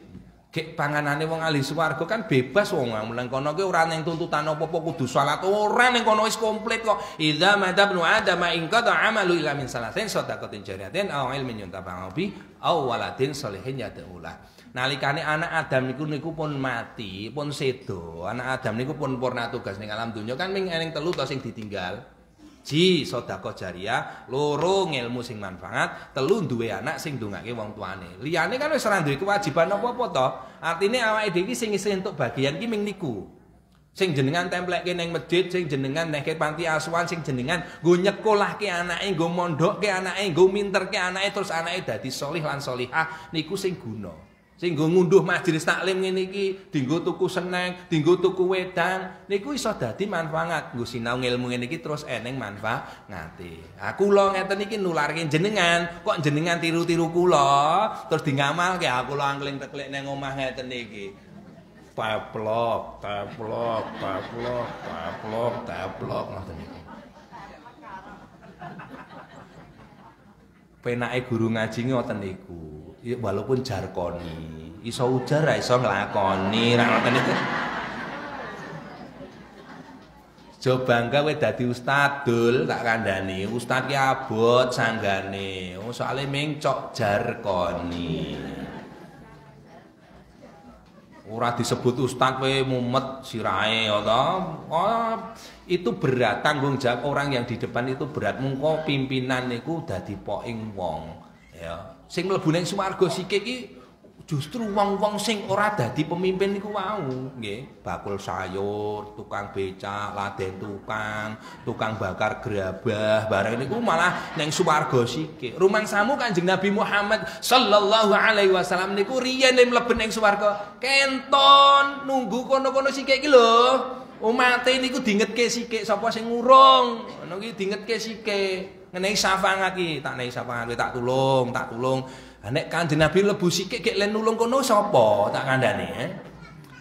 Kek panganane wong ahli swarga kan bebas wong nang kono ki ora ning tuntutan apa-apa kudu salat ora ning kono wis komplit kok. Idza madabnu adama in qada amalu ila min salatin sadaqatin jariyatin aw ilmin yuntafa'u bi aw waladin sholihin yad'ulah. Nalikane anak Adam niku niku pun mati, pun sedo. Anak Adam niku pun purna tugas ning alam dunya kan ming ening telu to sing ditinggal. Ji sedekah jariah, loro ngilmu sing manfaat, telu duwe anak sing ndongake wong tuane. Liyane kan wis ora duwe kewajiban apa-apa to. Artine awake dhewe sing isih entuk bagian ki ming niku. Sing jenengan templekke ning masjid, sing jenengan nehke panti asuhan, sing jenengan nggo nyekolahke anake, nggo mondhokke anake, nggo minterke anake terus anake dadi solih lan solihah niku sing guna. Sing ngunduh majelis taklim ngene iki, dienggo tuku seneng, dienggo tuku wedang, niku iso dadi manfaat. Nggo sinau ilmu ngene iki terus eneng manfaate. Ha kula ngeten iki nularke jenengan, kok jenengan tiru-tiru kula, terus di ngamalke aku kula angling teklik ning omah ngeten iki. Paplok, paplok, paplok, paplok, paplok ngoten niku. Penake guru ngaji ngoten niku. Ya walaupun jarkoni, iso ujar ra iso nglakoni, ra ngoten niku. Jo bangga kowe dadi ustad dul tak kandhani. Ustad ki abot sanggane. Oh soalé mengcok jarkoni. Ora disebut ustaz kowe mumet sirahe ya Oh, itu berat tanggung jawab orang yang di depan itu berat mungko pimpinan niku dadi poking wong ya. Sing mlebu ning swarga sikik iki justru wong-wong sing ora dadi pemimpin niku wau nggih. Bakul sayur tukang becak laden tukang tukang bakar gerabah barang niku malah neng swarga sithik rumangsamu Kanjeng Nabi Muhammad sallallahu alaihi wasallam niku riyen mlebu ning swarga kenton nunggu kono-kono sithik iki lho. Umate niku dingetke sithik sapa sing ngurung? Ngono iki dingetke sithik ngenehi syafaat iki tak nehi syafaat tak tulung tak tulung nek Kanjeng Nabi lebu sikik gek len nulung kono sapa tak kandhane eh?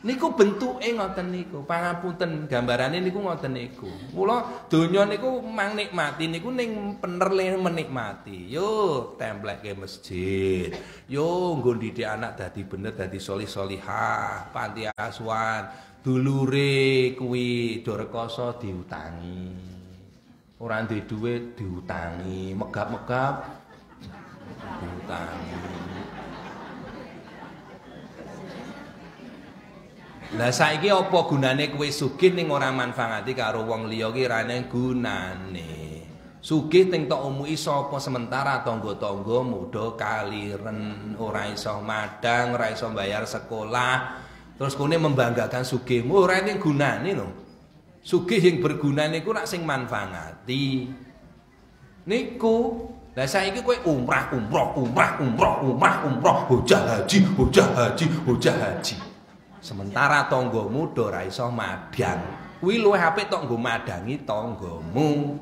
Niku bentuke ngoten niku. Pangapunten gambarane niku ngoten niku. Mula donya niku mang nikmati niku ning pener menikmati. Yo templekke masjid. Yo nggo didik anak dadi bener dadi solih solihah, panti asuhan. Dulure kuwi Dorkoso diutangi. Ora duwe dhuwit diutangi, megap-megap utang. Lah saiki apa gunane kowe sugih ning ora manfaati karo wong liya ki rane gunane. Sugih teng tok umuki sapa sementara tangga-tangga muda kaliren, ora iso madang, ora iso bayar sekolah. Terus kene membanggakan sugihmu ora ning gunane lho. Sugih yang berguna niku rak sing manfaati. Niku Lah saiki kowe umrah, umrah, umrah, umrah, umrah, umrah, hujah haji, hujah haji, hujah haji. Sementara tanggamu do ora iso madang. Kuwi luwih apik tok madangi tanggamu.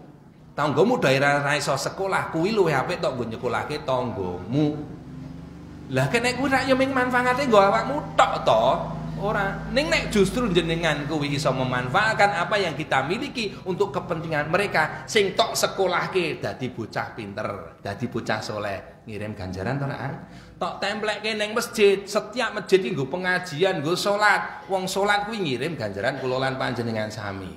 Tanggamu daerah ora iso sekolah, kuwi luwih apik tok nggo nyekolahke. Lah kene kuwi rak yo ming manfaate nggo awakmu tok to. Ora, ning nek justru jenengan kuwi iso memanfaatkan apa yang kita miliki untuk kepentingan mereka sing tok sekolahke dadi bocah pinter, dadi bocah soleh, ngirim ganjaran to nek tok templekke ning masjid, setiap masjid iki pengajian, nggo salat. Wong salat kuwi ngirim ganjaran kula lan panjenengan sami.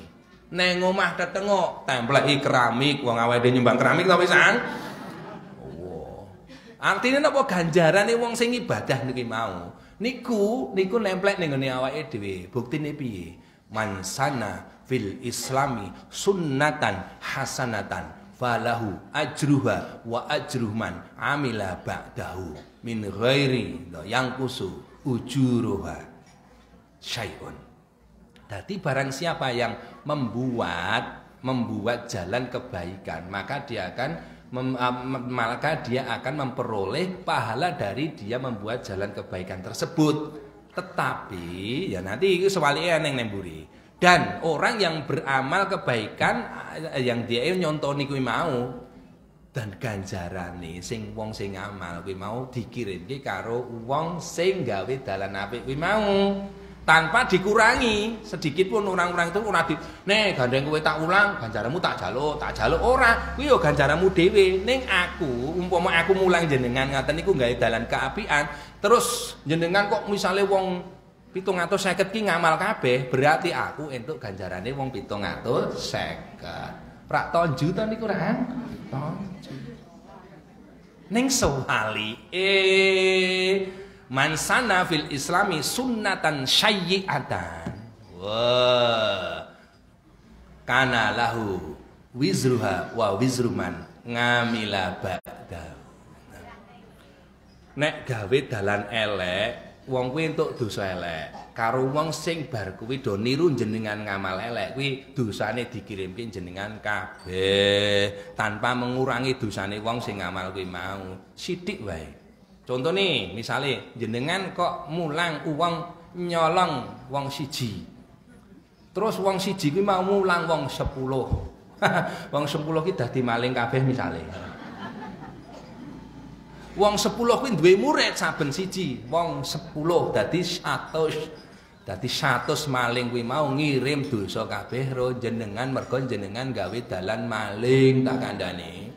Neng omah tetengok templeki keramik, wong awake nyumbang keramik to pisan. Artinya napa ganjarane wong sing ibadah niki mau? Niku niku nemplek ning ngene awake dhewe. Buktine piye? Man sana fil islami sunnatan hasanatan falahu ajruha wa ajruhman amila ba'dahu min ghairi yang kusu ujuruha syai'un. Dadi barang siapa yang membuat membuat jalan kebaikan maka dia akan maka dia akan memperoleh pahala dari dia membuat jalan kebaikan tersebut. Tetapi ya nanti itu sebaliknya yang nemburi. Dan orang yang beramal kebaikan yang dia nyontoni kuwi mau dan ganjarane sing wong sing amal kuwi mau dikirimke karo wong sing gawe dalan apik kuwi mau tanpa dikurangi. Sedikit pun orang-orang itu ora di nih gandeng kowe tak ulang ganjaramu tak jaluk tak jaluk ora. Kuwi yo ganjaramu dhewe. Ning aku umpama aku mulang jenengan ngaten iku gawe dalan keapian terus jenengan kok misale wong 750 ki ngamal kabeh berarti aku entuk ganjarane wong 750 rak tonju to niku ra tonju ning sewali eh man sana fil islami sunnatan syayyi'atan wah kana lahu wizruha wa wizruman ngamila ba'da nek gawe dalan elek wong kuwi entuk dosa elek. Karo wong sing bar kuwi do niru jenengan ngamal elek kuwi dosane dikirimke jenengan kabeh tanpa mengurangi dosane wong sing ngamal kuwi mau. Sithik wae. Contoh nih, misalnya jenengan kok mulang uang nyolong wong siji. Terus wong siji kuwi mau mulang wong 10. wong 10 ki dadi maling kabeh misalnya. Wong 10 kuwi duwe murid saben siji, wong 10 dadi 100. Dadi 100 maling kuwi mau ngirim dosa kabeh ro jenengan mergo jenengan gawe dalan maling tak kandhani.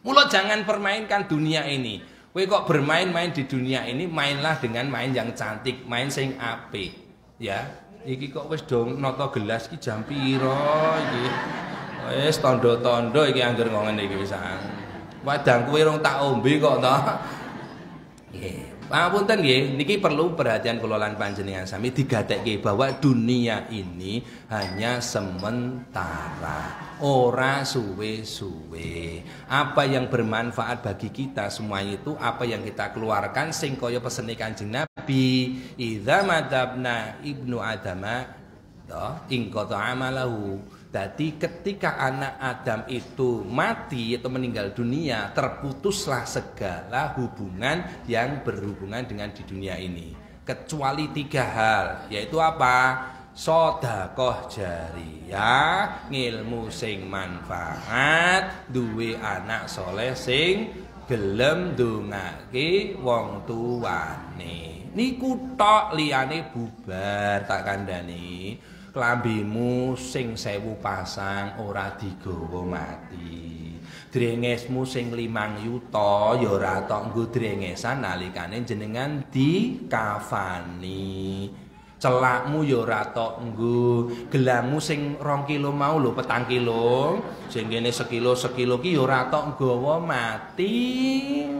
Mula jangan permainkan dunia ini. Kowe kok bermain-main di dunia ini, mainlah dengan main yang cantik, main sing apik. Ya, iki kok wis dong nata gelas iki jam pira iki. Wis tondo-tondo iki angger ngene iki pisan. Wadang kuwi rong tak ombe kok to. Nggih. Pangapunten nggih, niki perlu perhatian kula lan panjenengan sami digatekke bahwa dunia ini hanya sementara, ora suwe-suwe. Apa yang bermanfaat bagi kita semuanya itu apa yang kita keluarkan sing kaya pesene Kanjeng Nabi, idza madabna ibnu adama ya ing amalahu jadi ketika anak Adam itu mati atau meninggal dunia, terputuslah segala hubungan yang berhubungan dengan di dunia ini. Kecuali tiga hal, yaitu apa? Sodakoh jariyah, ngilmu sing manfaat, duwe anak soleh sing gelem dongake wong tuane. Niku tok liyane bubar tak kandhani. Klambimu sing sewu pasang ora digawa mati. Drengesmu sing limang yuta ya ora tok nggo drengesan nalikane jenengan dikafani celakmu ya ora tok nggo. Gelangmu sing rong kilo mau lho petang kilo. Sing kene sekilo sekilo ki ya ora tok nggawa mati.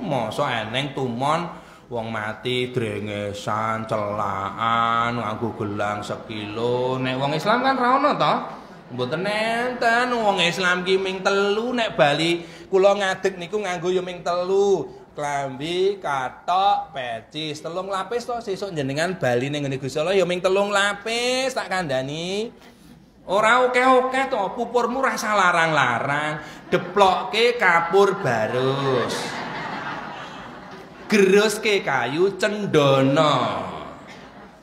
Masa eneng tumon wong mati drengesan celaan nganggo gelang sekilo. Nek wong Islam kan ra ono to. Mboten enten wong Islam ki ming telu nek bali kula ngadeg niku nganggo ya ming telu klambi katok pecis telung lapis to sesuk jenengan bali ning ngene Gusti Allah. Ya ming telung lapis tak kandhani. Ora oke-oke to pupurmu rasa larang-larang. Deplokke kapur barus. Geroske kayu cendana.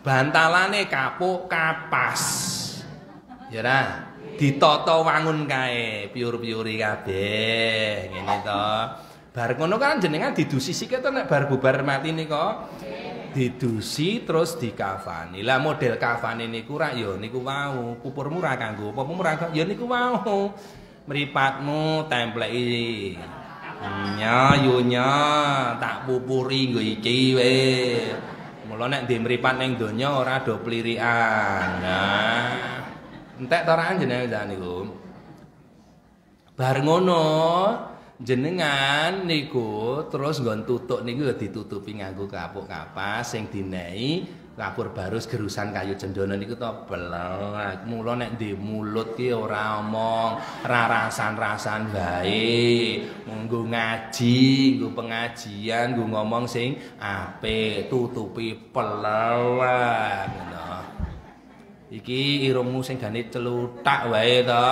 Bantalane kapuk kapas. Ya ra ditata wangun kae piur-piuri kabeh ngene to bar ngono kan jenengan didusi sik to nek bar bubar mati nika didusi terus dikafani lah model kafani niku rak ya niku wau pupurmu ra kanggo apa murah ya niku wau mripatmu templeki Nya yunya tak pupuri nggo iki we. Mula nek ndek mripat ning donya ora do plirikan. Nah. Entek to ra jenengan niku. Bar ngono jenengan niku terus nggon tutuk niku ditutupi nganggo kapuk kapas sing dinehi kapur barus gerusan kayu cendana niku to. Belak mula nek di mulut ki ora omong rarasan-rasan bae nggo ngaji nggo pengajian nggo ngomong sing apik tutupi pelawak ngono iki irungmu sing gane celutak wae to.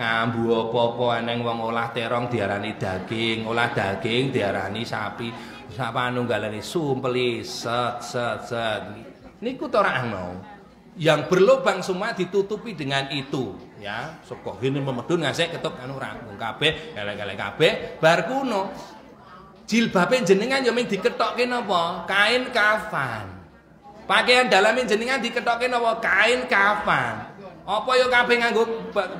Ngambu apa-apa eneng wong olah terong diarani daging olah daging diarani sapi. Sapa nunggalane? Sumpeli set set set. Niku to mau yang berlubang semua ditutupi dengan itu ya. Saka gini memedun ngasih ketuk anu rangkung kabeh elek-elek kabeh bar kuno. Jilbabe jenengan yo ming diketokke napa? Kain kafan pakaian dalame jenengan diketokke napa kain kafan. Apa yo kabeh nganggo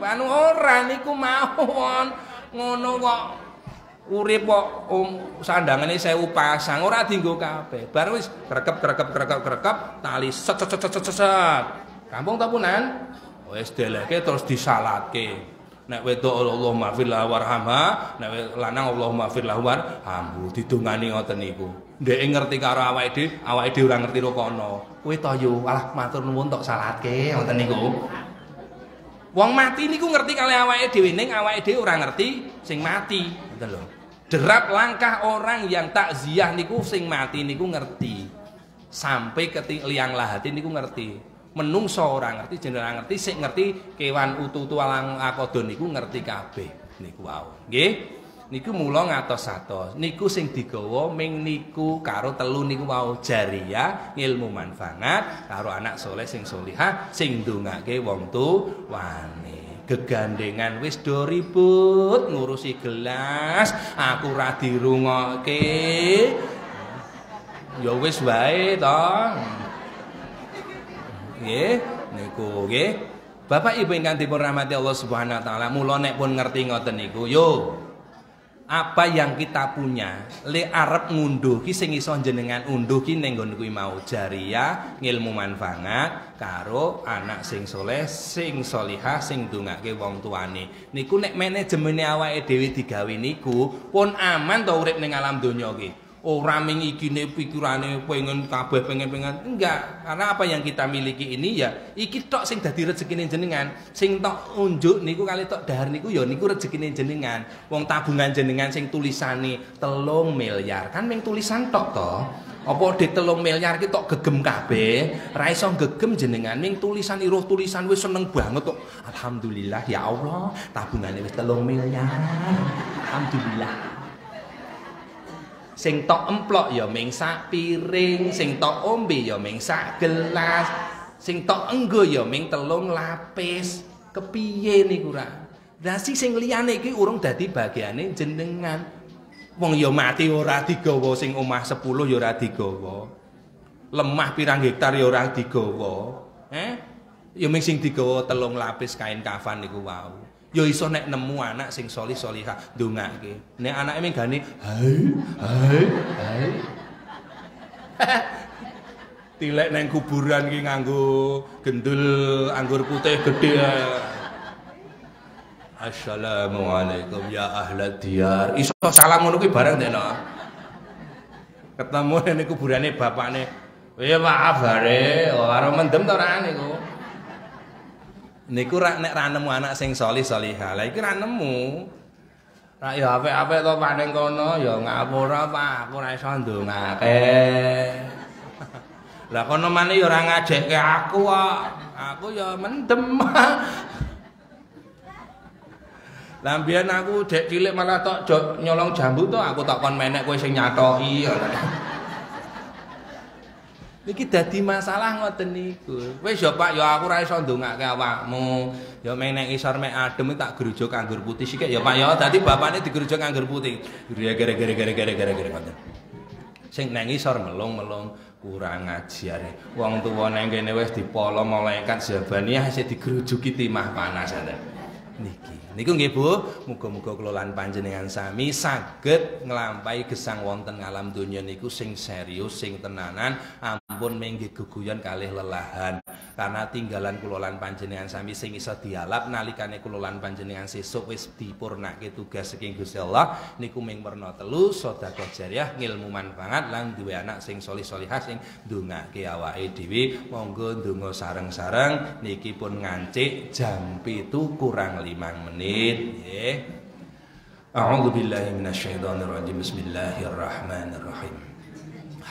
anu? Ora niku mawon. Ngono kok. Urip kok um, sandangane sewu pasang. Ora dienggo kabeh. Bar wis krekep krekep krekep krekep tali set set set set set kampung ta punan? Wis deleke terus disalatke nek wedok Allah maafir lah warhamha nek lanang Allah maafir lah warhamhu didongani ngoten niku. Ndek ngerti karo awake dhewe awake dhewe ora ngerti rokono kowe to yo alah matur nuwun tok salatke ngoten niku. Wong mati niku ngerti kali awake dhewe ning awake dhewe ora ngerti sing mati. Ngoten lho. Derap langkah orang yang takziah niku sing mati niku ngerti. Sampai ketik liang lahati niku ngerti. Menungso ora ngerti jeneng ngerti sing ngerti kewan utu-utu alang akodon niku ngerti kabeh niku wau. Nggih. Niku mula ngatos-atos. Niku sing digawa ming niku karo telu niku wau jariah ilmu manfaat karo anak soleh sing solihah sing ndongake wong tuwane. gegandengan wis do ribut ngurusi gelas aku ra dirungokke ya wis wae to niku nggih. Bapak Ibu ingkang dipun rahmati Allah Subhanahu wa taala mula nek pun ngerti ngoten niku yo. Apa yang kita punya le arep ngunduh ki sing iso jenengan unduh ki ning nggon kuwi mau jariah ngilmu manfaat karo anak sing soleh sing solihah sing dongake wong tuane. Niku nek manajemen awake dhewe digawe niku pun aman to urip ning alam donya ki ora ming ikine pikirane pengen kabeh pengen-pengen. Enggak karena apa yang kita miliki ini ya iki tok sing dadi jenengan. Sing tok unjuk niku kali tok dahar niku ya niku rezekine jenengan. Wong tabungan jenengan sing tulisane telung miliar. Kan ming tulisan tok to. Apa di telung miliar ki tok gegem kabeh? Ra gegem jenengan. Ming tulisan iruh tulisan wis seneng banget tok alhamdulillah ya Allah tabungane wis telung miliar. Alhamdulillah sing tok emplok ya ming sak piring sing tok ombe ya ming sak gelas sing tok enggo ya ming telung lapis. Kepiye niku ra? Lah sing liyane iki urung dadi bagiane jenengan. Wong ya mati ora digawa sing omah 10 ya ora digawa. Lemah pirang hektar ya ora digawa. Eh ya ming sing digawa telung lapis kain kafan niku wau ya iso nek nemu anak sing solih solihah ndongake nek anake ming gane hai hai hai. Tilek neng kuburan ki nganggo gendul anggur putih gede. Assalamualaikum ya ahla diyar iso salam ngono kuwi bareng dene ketemu ning kuburane bapakne. Iya maaf bare ora mendem to ora niku rak nek ra nemu anak sing salih salihah. Lah iki ra nemu. Ra ya apik-apik to Pak ning kono ya ngapura Pak, aku ora iso ndongake. Lah kono maneh ya ora ngajekke aku kok. Aku ya mendem. Lah mbiyen aku dek cilik malah tok nyolong jambu to aku tak kon menek kowe sing nyatoki. Niki dadi masalah ngoten niku. Wis ya Pak, ya aku ora iso ndongake awakmu. Ya meng nek isor mek adem tak gerujuk anggur putih sik ya Pak ya. Dadi bapakne digerujuk anggur putih. Gere-gere gere-gere gere-gere ngoten. Sing nang isor melung-melung kurang ngajare. Wong tuwa nang kene wis dipolo malaikat zabaniah sik digerujuki timah panas Niki. Niku nggih Bu, muga-muga kula lan panjenengan sami saged nglampahi gesang wonten alam donya niku sing serius, sing tenanan, ampun mengge geguyon kalih lelahan. Karena tinggalan kula lan panjenengan sami sing iso dialap nalikane kula lan panjenengan sesuk wis dipurnake tugas saking Gusti Allah niku ming werna telu sedekah jariah, ngilmu manfaat lan duwe anak sing solih-solihah sing ndongake awake dhewe. Monggo ndonga sareng-sareng niki pun ngancik jam 7 kurang 5 menit. Menit nggih. A'udzu billahi minasyaitonir rajim. Bismillahirrahmanirrahim.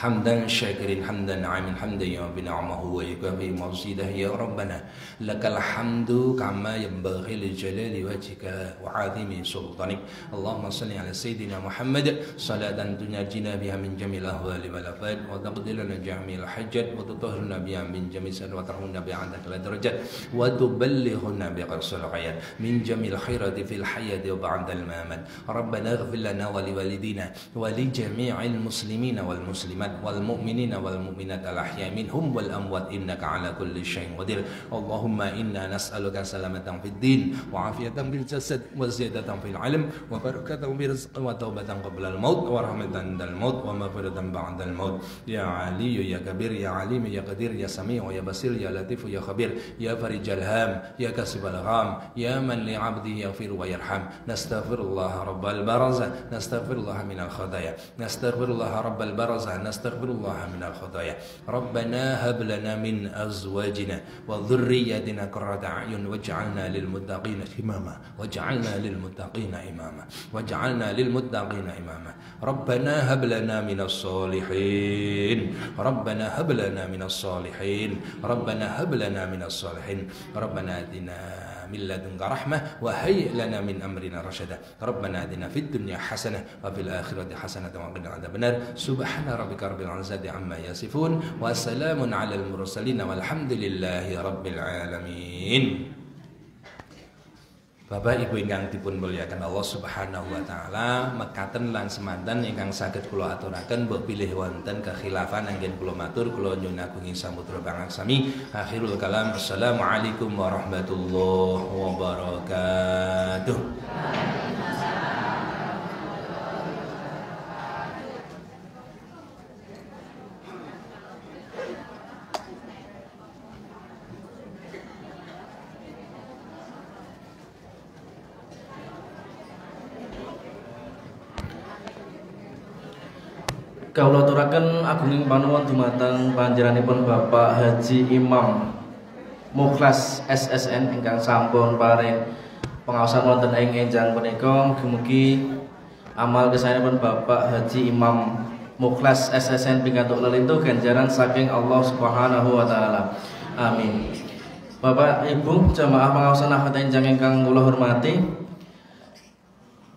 حمدا شاكرين حمدا نعيم حمدا يوم بنعمه ويكفي مزيده يا ربنا لك الحمد كما ينبغي لجلال وجهك وعظيم سلطانك. اللهم صل على سيدنا محمد. صلاة تنجينا بها من جميع الأهوال والآفات وتقضي لنا جميع الحجات وتطهرنا بها من جميع السنة وترحمنا بها عندك الدرجات وتبلغنا بقرص الغايات من جميع الخيرات في الحياة وبعد الممات. ربنا اغفر لنا ولوالدينا ولجميع المسلمين والمسلمات. المسلمات والمؤمنين والمؤمنات الأحياء منهم والأموات إنك على كل شيء قدير. اللهم إنا نسألك سلامة في الدين وعافية في الجسد وزيادة في العلم وبركة في الرزق وتوبة قبل الموت ورحمة عند الموت ومغفرة بعد الموت. يا علي يا كبير يا عليم يا قدير يا سميع يا بصير يا لطيف يا خبير يا فرج الهام يا كسب الغام يا من لعبده يغفر ويرحم. نستغفر الله رب البرزة نستغفر الله من الخطايا نستغفر الله رب البرزة نستغفر الله من الخطايا. ربنا هب لنا من أزواجنا وذرياتنا قرة أعين واجعلنا للمتقين إماما. واجعلنا للمتقين إماما. واجعلنا للمتقين إماما. ربنا هب لنا من الصالحين. ربنا هب لنا من الصالحين. ربنا هب لنا من الصالحين. ربنا آتنا من لدنك رحمة وهيئ لنا من أمرنا رشدا. ربنا آتنا في الدنيا حسنة وفي الآخرة حسنة وقنا عذاب النار. سبحان ربك رب العزة عما يصفون وسلام على المرسلين والحمد لله رب العالمين. Bapak Ibu ingkang dipun muliakan Allah Subhanahu wa taala, mekaten lan semanten ingkang saged kula aturaken mbok pilih wonten kekhilafan anggen kula matur kula nyuwun agung samudra pangaksami. Akhirul kalam Assalamualaikum warahmatullahi wabarakatuh. Kawula aturaken agunging panuwun dumateng panjenenganipun Bapak Haji Imam Mukhlas SSN ingkang sampun paring pengawasan wonten ing enjang punika mugi amal kesayanipun Bapak Haji Imam Mukhlas SSN pikantuk lelintuh ganjaran saking Allah Subhanahu wa taala. Amin. Bapak Ibu jamaah pengawasan ahad enjang ingkang kula hormati.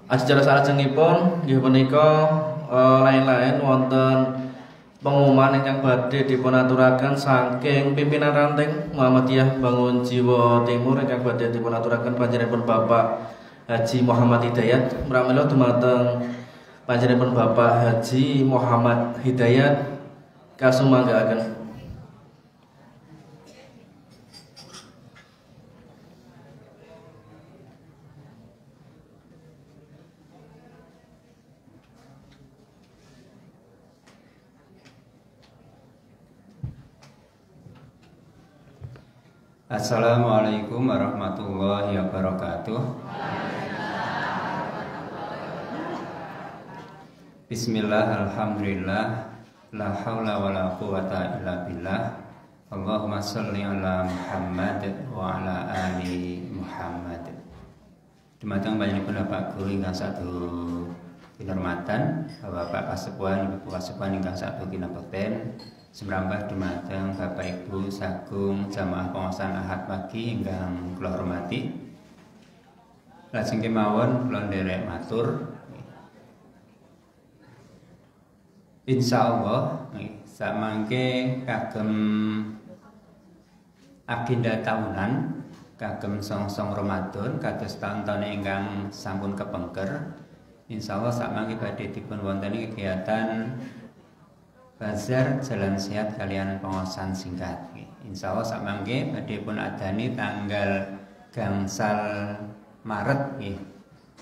Acara salajengipun nggih punika Eh, lain-lain wonten pengumuman ingkang badhe dipunaturaken saking pimpinan ranting Muhammadiyah Bangun Jiwa Timur ingkang badhe dipunaturaken panjenenganipun Bapak Haji Muhammad Hidayat. Mramila dumateng panjenenganipun Bapak Haji Muhammad Hidayat kasumanggaaken Assalamualaikum warahmatullahi wabarakatuh. Bismillah, alhamdulillah, la haula wa la quwata illa billah. Allahumma salli ala Muhammad wa ala ali Muhammad. Dumateng banyak Bapak Guru ingkang satu kinurmatan, Bapak Kasepuan, Ibu Kasepuan ingkang satu kinabekten, Semrambah dumateng Bapak Ibu sagung jamaah pengawasan Ahad pagi ingkang kula hormati. Lajeng kemawon kula matur. Insya Allah samangke kagem agenda tahunan kagem song-song Ramadan kados tahun-tahun ingkang sampun kepengker Insya Allah samangke badhe dipun wonteni kegiatan Bazar Jalan Sehat kalian pengawasan singkat. Insya Allah sak mangke badhe pun adani tanggal gangsal Maret nggih.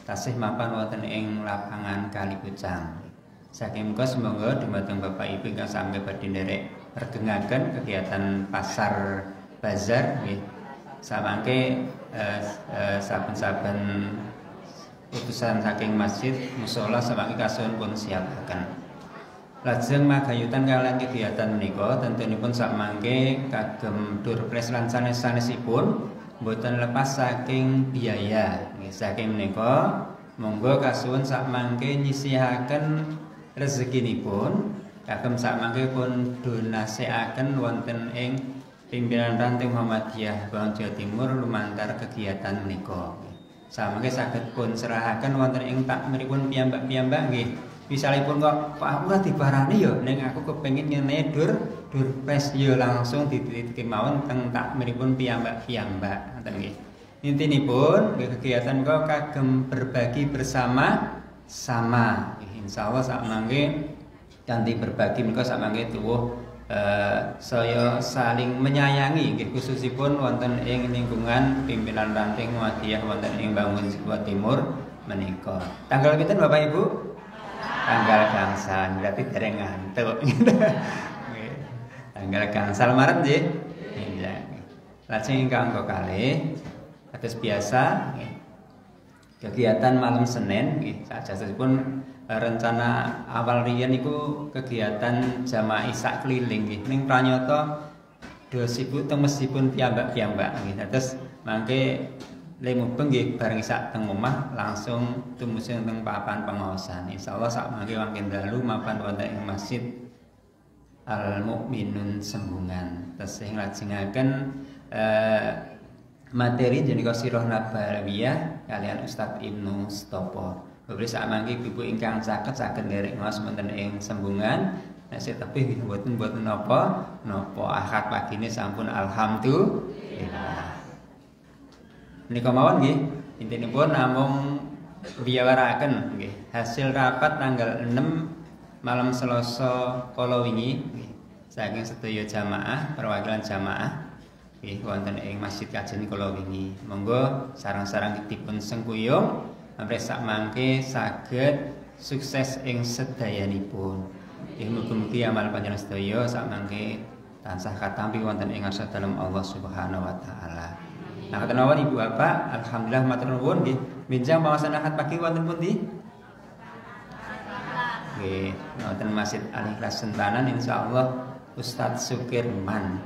Tasih mapan wonten ing lapangan Kali Pucang. Saking menika semoga dumateng Bapak Ibu ingkang sami badhe nderek regengaken kegiatan pasar bazar nggih. Samangke eh, eh, saben-saben utusan saking masjid musola samangke kasuhun pun siapaken. Lajeng magayutan kalian kegiatan menika tentunipun sak mangke kagem durpres lan sanes-sanesipun mboten lepas saking biaya. Saking menika monggo kasuwun sak mangke nyisihaken rezekinipun kagem sak mangke pun donasekaken wonten ing pimpinan ranting Muhammadiyah Bangun Jawa Timur lumantar kegiatan menika. Samangke saged pun serahaken wonten ing takmiripun piyambak-piyambak nggih misalipun kok Pak aku lagi barani ya neng aku kepengin nyene dur dur pes ya langsung dititike mawon teng tak meripun piyambak-piyambak ngoten nggih. Intinipun kegiatan kok kagem berbagi bersama sama. Insyaallah sak mangke kanthi berbagi menika sak mangke tuwuh uh, saya saling menyayangi nggih khususipun wonten ing lingkungan pimpinan ranting Muhammadiyah wonten ing Bangun Jawa Timur menika. Tanggal pinten Bapak Ibu? Tanggal gangsal berarti dereng ngantuk. Tanggal gangsal Maret nggih. Iya. Lajeng ingkang angka kalih biasa kegiatan malam Senin nggih. Pun rencana awal riyen kegiatan jamaah isak keliling nggih. Ning pranyata do sibuk teng meskipun piyambak-piyambak nggih. Terus mangke lemubeng nggih bareng isak teng omah langsung tumusing teng papan pengawasan. Insyaallah sak mangke wangken dalu mapan wonten ing masjid Al Mukminun Sembungan. Terus sing lajengaken eh, materi jenika sirah nabawiyah kalian Ustaz Ibnu Stopo. Beberapa saat mangki ibu ingkang sakit sakit dari ngawas wonten ing sembungan. Saya tapi buatan buatan nopo nopo akad pagi ini sampun alhamdulillah. Ini kemauan gih intinya pun namung biawaraken gih hasil rapat tanggal 6 malam Selasa kala wingi saking sedaya jamaah perwakilan jamaah nggih wonten ing Masjid Kajen kala wingi. Monggo sarang-sarang dipun sengkuyung sampai sak mangke saged sukses ing sedayanipun. Nggih mugi-mugi amal panjenengan sedaya sak mangke tansah katampi wonten ing ngarsa dalem Allah Subhanahu wa taala. Nah, kata nawan Ibu Bapak, alhamdulillah matur nuwun nggih. Minjang pawasan ahad pagi wonten pundi? Nggih, wonten Masjid Al Ikhlas Sentanan insyaallah Ustadz Sukirman.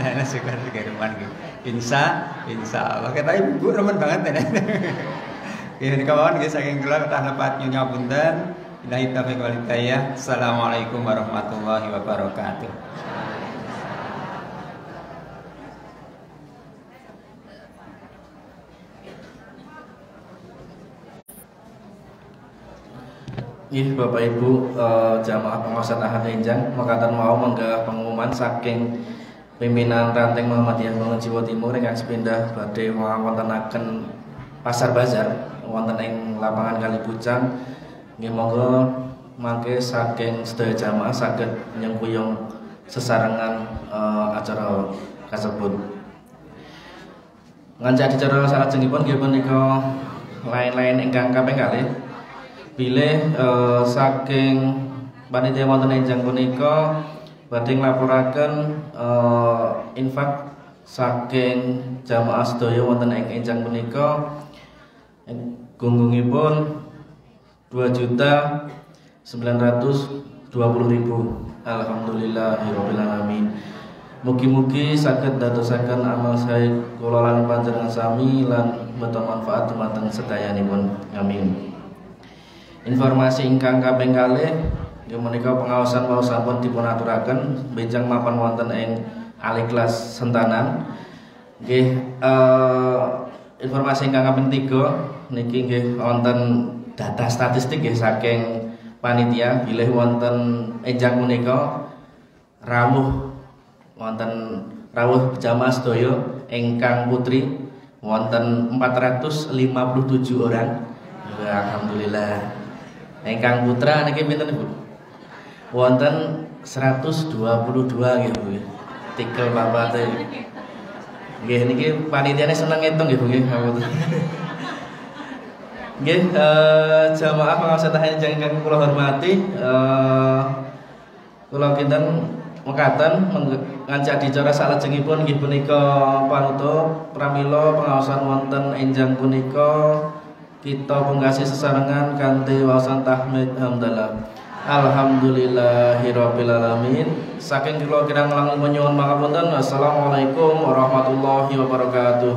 Nah, Sukirman nggih. Insya insyaallah. Kata Ibu remen banget ya. Ini kawan guys saking kula kedah lepat nyonya punten. Ilahi taufiq wal hidayah. Assalamualaikum warahmatullahi wabarakatuh. Ih Bapak Ibu uh, jamaah pengawasan ahad enjang makatan mau menggah pengumuman saking pimpinan ranting Muhammadiyah Bangun Jawa Timur yang sepindah badhe wontenaken pasar bazar wonten ing lapangan Kali Pucang nggih monggo mangke saking sedaya jamaah saged nyengkuyung sesarengan uh, acara kasebut. Ngancak dicara salajengipun nggih punika lain-lain ingkang kaping kalih bilih uh, saking panitia wonten enjang punika badhe nglaporaken uh, infak saking jamaah sedaya wonten ing enjang punika gunggungipun 2 juta 920 ribu Alhamdulillahirrahmanirrahim Mugi-mugi sakit dadosaken amal saya kula lan panjenengan sami lan beto manfaat dumateng sedayanipun. Amin. Informasi ingkang kaping kalih inggih menika pengawasan mau sampun dipun aturaken benjang mapan wonten ing Aliklas Sentanan. Nggih uh, informasi ingkang kaping 3 niki nggih wonten data statistik nggih saking panitia bilih wonten enjang menika rawuh wonten rawuh jamaah sedaya ingkang putri wonten 457 orang. Alhamdulillah. Ingkang putra niki pinten Ibu? Wonten 122 nggih Bu. Tikel papate. Nggih niki panitiane seneng ngitung nggih Bu nggih. Nggih, uh, jamaah pengawasan tahan jangan kula hormati, uh, kula kinten mekaten ngancak dicara salajengipun nggih punika panutup pramila pengawasan wonten enjang punika kita pungkasi sesarengan kanthi wawasan tahmid hamdalah. Alhamdulillahirabbil alamin. Saking kula kirang langkung menyuwun makapunten. Wassalamualaikum warahmatullahi wabarakatuh.